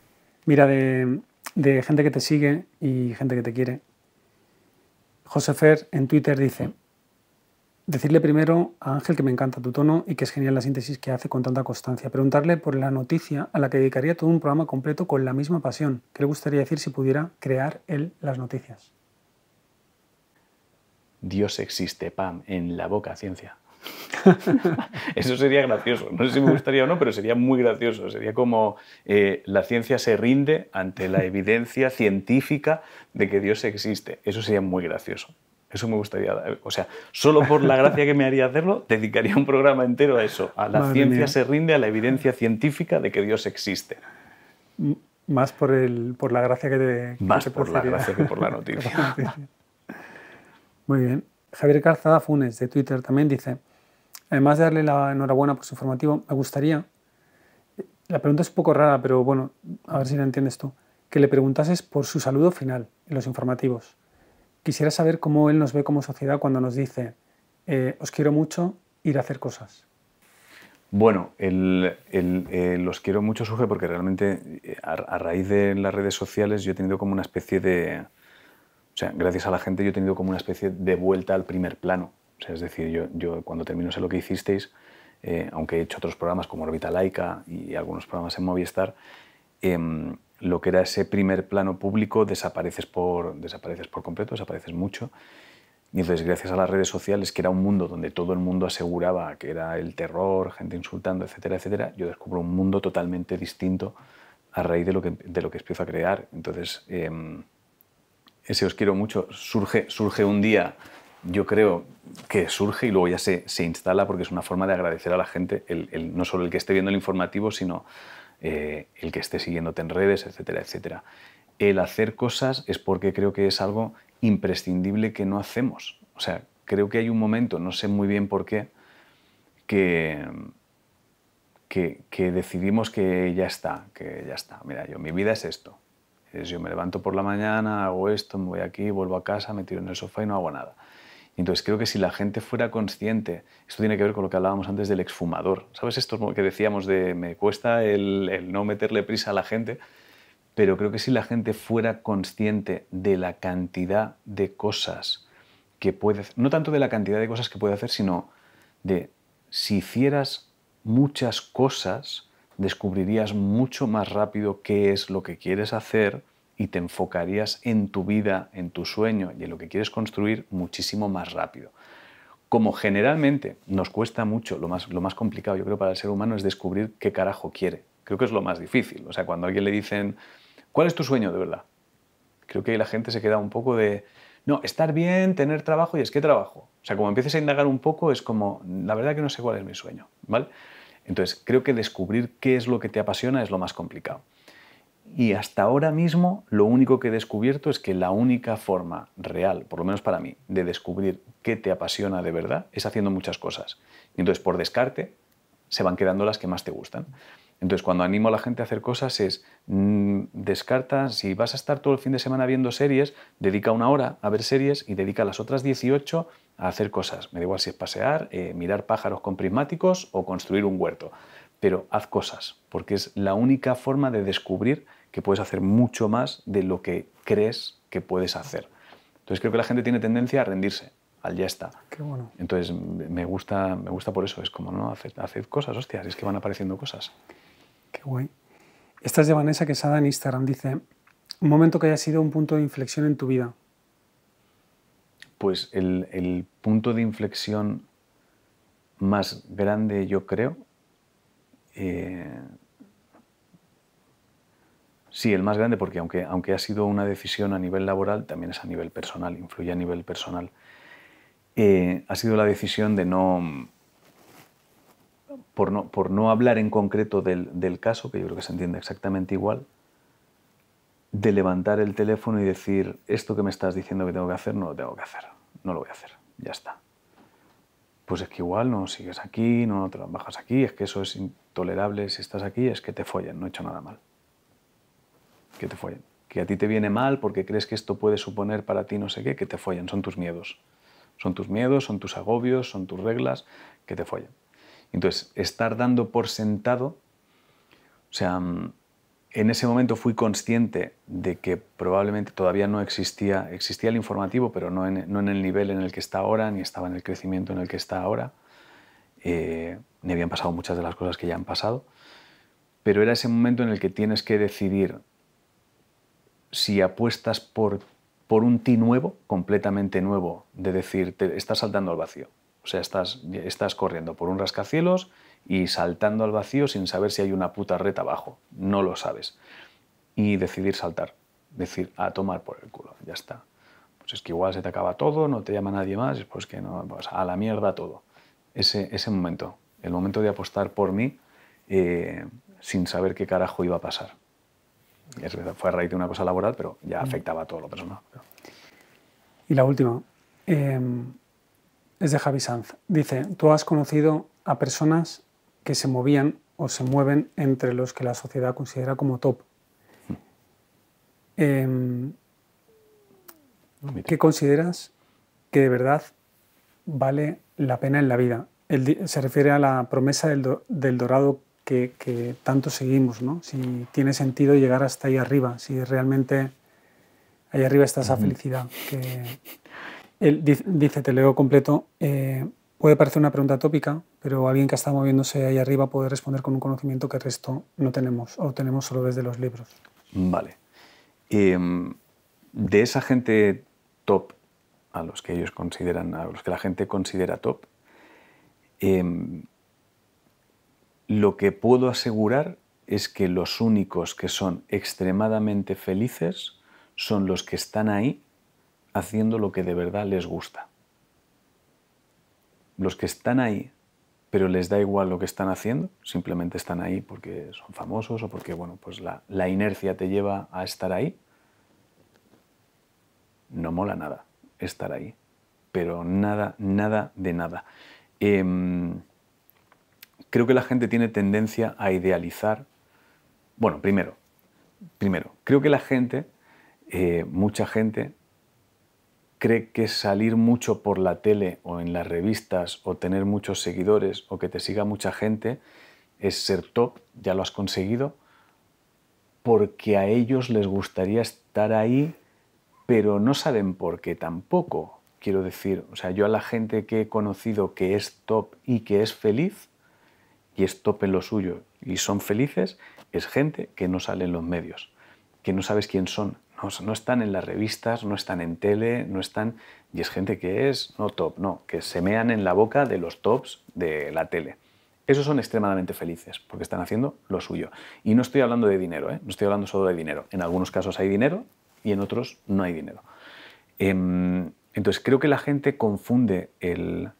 Mira, de, de gente que te sigue y gente que te quiere. José Fer en Twitter dice, Decirle primero a Ángel que me encanta tu tono y que es genial la síntesis que hace con tanta constancia. Preguntarle por la noticia a la que dedicaría todo un programa completo con la misma pasión. ¿Qué le gustaría decir si pudiera crear él las noticias? Dios existe, pam, en la boca ciencia. [laughs] Eso sería gracioso. No sé si me gustaría o no, pero sería muy gracioso. Sería como eh, la ciencia se rinde ante la evidencia científica de que Dios existe. Eso sería muy gracioso. Eso me gustaría, o sea, solo por la gracia que me haría hacerlo, dedicaría un programa entero a eso. A la ciencia se rinde a la evidencia científica de que Dios existe. Más por, el, por la gracia que te Más por la gracia que por la noticia. [laughs] Muy bien. Javier Calzada Funes, de Twitter, también dice, además de darle la enhorabuena por su informativo, me gustaría, la pregunta es un poco rara, pero bueno, a ver si la entiendes tú, que le preguntases por su saludo final en los informativos Quisiera saber cómo él nos ve como sociedad cuando nos dice, eh, os quiero mucho, ir a hacer cosas. Bueno, los quiero mucho surge porque realmente eh, a, raíz de las redes sociales yo he tenido como una especie de, o sea, gracias a la gente yo he tenido como una especie de vuelta al primer plano. O sea, es decir, yo, yo cuando termino sé lo que hicisteis, aunque he hecho otros programas como Orbita Laica y algunos programas en Movistar, em, lo que era ese primer plano público desapareces por, desapareces por completo, desapareces mucho. Y entonces, gracias a las redes sociales, que era un mundo donde todo el mundo aseguraba que era el terror, gente insultando, etcétera, etcétera, yo descubro un mundo totalmente distinto a raíz de lo que, de lo que empiezo a crear. Entonces, em, ese os quiero mucho surge, surge un día, yo creo que surge y luego ya se, se instala porque es una forma de agradecer a la gente, el, no solo el que esté viendo el informativo, sino eh, el que esté siguiéndote en redes, etcétera, etcétera. El hacer cosas es porque creo que es algo imprescindible que no hacemos. O sea, creo que hay un momento, no sé muy bien por qué, que, que, decidimos que ya está, que ya está. Mira, yo, mi vida es esto. Es, yo me levanto por la mañana, hago esto, me voy aquí, vuelvo a casa, me tiro en el sofá y no hago nada. Entonces creo que si la gente fuera consciente, esto tiene que ver con lo que hablábamos antes del exfumador, ¿sabes? Esto que decíamos de me cuesta el, no meterle prisa a la gente, pero creo que si la gente fuera consciente de la cantidad de cosas que puede no tanto de la cantidad de cosas que puede hacer, sino de si hicieras muchas cosas, descubrirías mucho más rápido qué es lo que quieres hacer y te enfocarías en tu vida, en tu sueño y en lo que quieres construir muchísimo más rápido. Como generalmente nos cuesta mucho, lo más, lo más complicado yo creo para el ser humano es descubrir qué carajo quiere. Creo que es lo más difícil. O sea, cuando a alguien le dicen, ¿cuál es tu sueño de verdad? Creo que ahí la gente se queda un poco de, no, estar bien, tener trabajo y es que trabajo. O sea, como empieces a indagar un poco es como, la verdad que no sé cuál es mi sueño, ¿vale? Entonces, creo que descubrir qué es lo que te apasiona es lo más complicado. Y hasta ahora mismo lo único que he descubierto es que la única forma real, por lo menos para mí, de descubrir qué te apasiona de verdad es haciendo muchas cosas. Entonces, por descarte, se van quedando las que más te gustan. Entonces, cuando animo a la gente a hacer cosas es, mm, descarta, si vas a estar todo el fin de semana viendo series, dedica una hora a ver series y dedica las otras 18 a hacer cosas. Me da igual si es pasear, eh, mirar pájaros con prismáticos o construir un huerto. Pero haz cosas, porque es la única forma de descubrir que puedes hacer mucho más de lo que crees que puedes hacer. Entonces creo que la gente tiene tendencia a rendirse, al ya está. Qué bueno. Entonces me gusta, me gusta por eso, es como, ¿no? Haced, cosas, hostias, es que van apareciendo cosas. Qué guay. Esta es de Vanessa Quesada en Instagram, dice, un momento que haya sido un punto de inflexión en tu vida. Pues el, el punto de inflexión más grande, yo creo, eh, Sí, el más grande porque aunque, aunque ha sido una decisión a nivel laboral, también es a nivel personal, influye a nivel personal. Eh, ha sido la decisión de no por, no, por no hablar en concreto del, del, caso, que yo creo que se entiende exactamente igual, de levantar el teléfono y decir, esto que me estás diciendo que tengo que hacer, no lo tengo que hacer, no lo voy a hacer, ya está. Pues es que igual no sigues aquí, no trabajas aquí, es que eso es intolerable, si estás aquí es que te follen, no he hecho nada mal que te follen. Que a ti te viene mal porque crees que esto puede suponer para ti no sé qué, que te follen. Son tus miedos. Son tus miedos, son tus agobios, son tus reglas, que te follen. Entonces, estar dando por sentado, o sea, en ese momento fui consciente de que probablemente todavía no existía, existía el informativo, pero no en, no en el nivel en el que está ahora, ni estaba en el crecimiento en el que está ahora. Eh, me habían pasado muchas de las cosas que ya han pasado, pero era ese momento en el que tienes que decidir si apuestas por, por un ti nuevo, completamente nuevo, de decir, te estás saltando al vacío. O sea, estás, estás corriendo por un rascacielos y saltando al vacío sin saber si hay una puta red abajo. No lo sabes. Y decidir saltar. Decir, a tomar por el culo, ya está. Pues es que igual se te acaba todo, no te llama nadie más, pues que no, pues a la mierda todo. Ese, ese momento, el momento de apostar por mí eh, sin saber qué carajo iba a pasar. Es verdad, fue a raíz de una cosa laboral, pero ya afectaba a todo lo personal. Y la última, em, es de Javi Sanz. Dice, tú has conocido a personas que se movían o se mueven entre los que la sociedad considera como top. Em, ¿Qué consideras que de verdad vale la pena en la vida? se refiere a la promesa del, dorado que, tanto seguimos, ¿no? Si tiene sentido llegar hasta ahí arriba, si realmente ahí arriba está esa felicidad. Que él dice, te leo completo, eh, Puede parecer una pregunta tópica, pero alguien que está moviéndose ahí arriba puede responder con un conocimiento que el resto no tenemos o tenemos solo desde los libros. Vale. Em, de esa gente top, a los que ellos consideran, a los que la gente considera top, em, lo que puedo asegurar es que los únicos que son extremadamente felices son los que están ahí haciendo lo que de verdad les gusta los que están ahí, pero les da igual lo que están haciendo, simplemente están ahí porque son famosos o porque bueno, pues la, inercia te lleva a estar ahí, no mola nada estar ahí, pero nada, nada de nada. Em, creo que la gente tiene tendencia a idealizar, bueno, primero, primero, creo que la gente, eh, mucha gente, cree que salir mucho por la tele o en las revistas o tener muchos seguidores o que te siga mucha gente es ser top, ya lo has conseguido, porque a ellos les gustaría estar ahí, pero no saben por qué tampoco. Quiero decir, o sea, yo a la gente que he conocido que es top y que es feliz, y es top en lo suyo y son felices, es gente que no sale en los medios, que no sabes quién son, no, están en las revistas, no están en tele, no están... Y es gente que es, no top, no, que se mean en la boca de los tops de la tele. Esos son extremadamente felices porque están haciendo lo suyo. Y no estoy hablando de dinero, ¿eh? no estoy hablando solo de dinero. En algunos casos hay dinero y en otros no hay dinero. Em, entonces creo que la gente confunde el,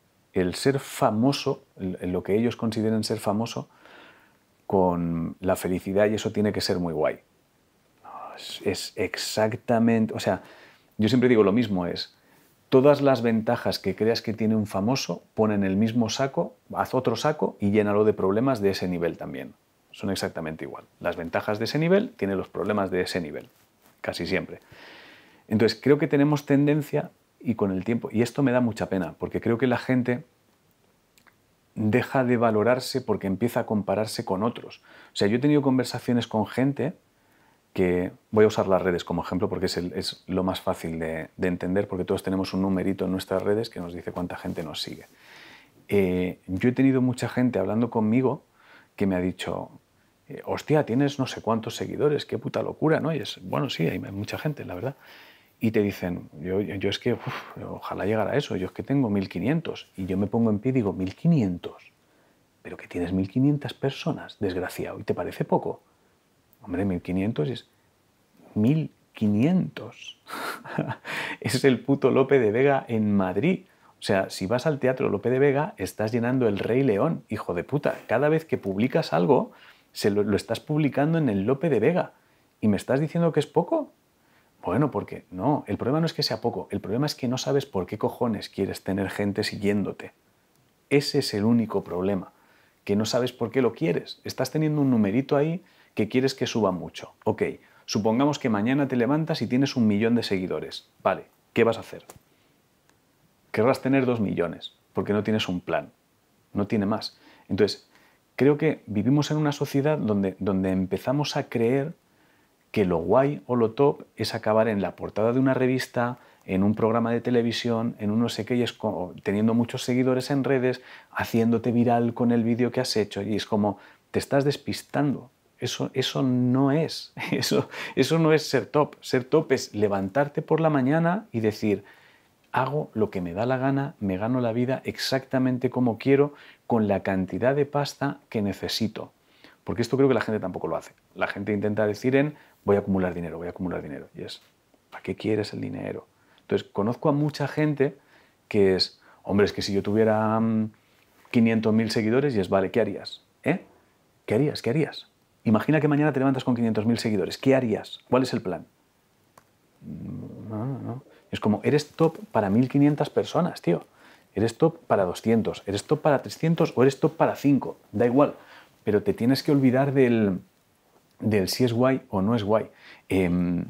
ser famoso, lo que ellos consideran ser famoso, con la felicidad y eso tiene que ser muy guay es, exactamente, o sea, yo siempre digo lo mismo, es todas las ventajas que creas que tiene un famoso, pon en el mismo saco, haz otro saco y llénalo de problemas de ese nivel también. Son exactamente igual. Las ventajas de ese nivel tienen los problemas de ese nivel, casi siempre. Entonces, creo que tenemos tendencia y con el tiempo, y esto me da mucha pena, porque creo que la gente deja de valorarse porque empieza a compararse con otros. O sea, yo he tenido conversaciones con gente que voy a usar las redes como ejemplo porque es, lo más fácil de, entender porque todos tenemos un numerito en nuestras redes que nos dice cuánta gente nos sigue. Eh, yo he tenido mucha gente hablando conmigo que me ha dicho, eh, hostia, tienes no sé cuántos seguidores, qué puta locura, ¿no? Y es, bueno, sí, hay mucha gente, la verdad. Y te dicen, yo, es que, ojalá llegara a eso, yo es que tengo 1500. Y yo me pongo en pie y digo, 1500. Pero que tienes 1500 personas, desgraciado, ¿y te parece poco? Hombre, 1500 es 1500. [laughs] es el puto Lope de Vega en Madrid. O sea, si vas al teatro Lope de Vega, estás llenando el Rey León, hijo de puta. Cada vez que publicas algo, se lo, lo estás publicando en el Lope de Vega. ¿Y me estás diciendo que es poco? Bueno, porque no, el problema no es que sea poco, el problema es que no sabes por qué cojones quieres tener gente siguiéndote. Ese es el único problema, que no sabes por qué lo quieres. Estás teniendo un numerito ahí que quieres que suba mucho. Ok, supongamos que mañana te levantas y tienes un millón de seguidores. Vale, ¿qué vas a hacer? Querrás tener dos millones, porque no tienes un plan, no tiene más. Entonces, creo que vivimos en una sociedad donde, donde empezamos a creer que lo guay o lo top es acabar en la portada de una revista, en un programa de televisión, en un no sé qué, y es como, teniendo muchos seguidores en redes, haciéndote viral con el vídeo que has hecho, y es como, te estás despistando. Eso, eso no es, [laughs] eso, eso no es ser top. Ser top es levantarte por la mañana y decir, hago lo que me da la gana, me gano la vida exactamente como quiero, con la cantidad de pasta que necesito. Porque esto creo que la gente tampoco lo hace. La gente intenta decir en voy a acumular dinero, voy a acumular dinero. Y es, ¿para qué quieres el dinero? Entonces, conozco a mucha gente que es, hombre, es que si yo tuviera 500.000 mm, seguidores y es, vale, ¿qué harías? ¿Eh? ¿Qué harías? ¿Qué harías? Imagina que mañana te levantas con 500.000 seguidores. ¿Qué harías? ¿Cuál es el plan? No, no, no. Es como, eres top para 1.500 personas, tío. Eres top para 200, eres top para 300 o eres top para 5. Da igual. Pero te tienes que olvidar del, del si es guay o no es guay. Em,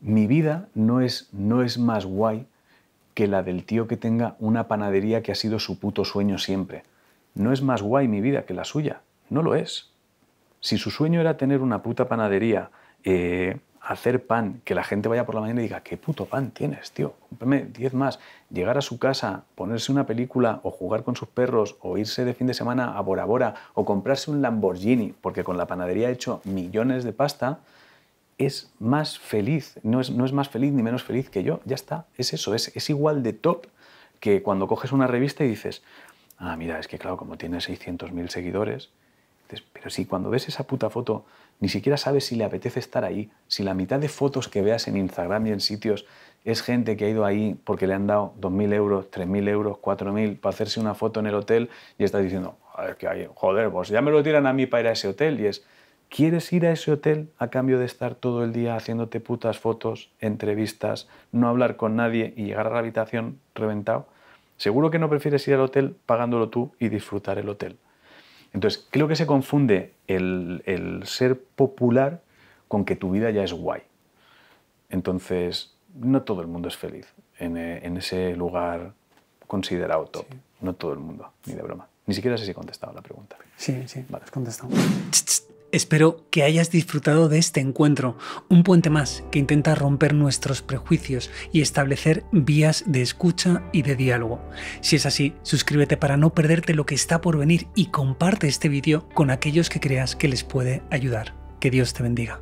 mi vida no es, no es más guay que la del tío que tenga una panadería que ha sido su puto sueño siempre. No es más guay mi vida que la suya. No lo es. Si su sueño era tener una puta panadería, eh, hacer pan, que la gente vaya por la mañana y diga, ¿qué puto pan tienes, tío? Cómprame 10 más. Llegar a su casa, ponerse una película o jugar con sus perros o irse de fin de semana a Bora Bora o comprarse un Lamborghini, porque con la panadería ha hecho millones de pasta, es más feliz. No es, no es más feliz ni menos feliz que yo. Ya está. Es eso. Es, es igual de top que cuando coges una revista y dices, ah, mira, es que claro, como tiene 600.000 seguidores, pero si cuando ves esa puta foto ni siquiera sabes si le apetece estar ahí, si la mitad de fotos que veas en Instagram y en sitios es gente que ha ido ahí porque le han dado 2.000 euros, 3.000 euros, 4.000 para hacerse una foto en el hotel y estás diciendo, joder, pues ya me lo tiran a mí para ir a ese hotel y es, ¿quieres ir a ese hotel a cambio de estar todo el día haciéndote putas fotos, entrevistas, no hablar con nadie y llegar a la habitación reventado? Seguro que no prefieres ir al hotel pagándolo tú y disfrutar el hotel. Entonces, creo que se confunde el, ser popular con que tu vida ya es guay. Entonces, no todo el mundo es feliz en, eh, ese lugar considerado top. No todo el mundo, ni de broma. Ni siquiera sé si he contestado la pregunta. Sí, sí, vale. has contestado. Espero que hayas disfrutado de este encuentro, un puente más que intenta romper nuestros prejuicios y establecer vías de escucha y de diálogo. Si es así, suscríbete para no perderte lo que está por venir y comparte este vídeo con aquellos que creas que les puede ayudar. Que Dios te bendiga.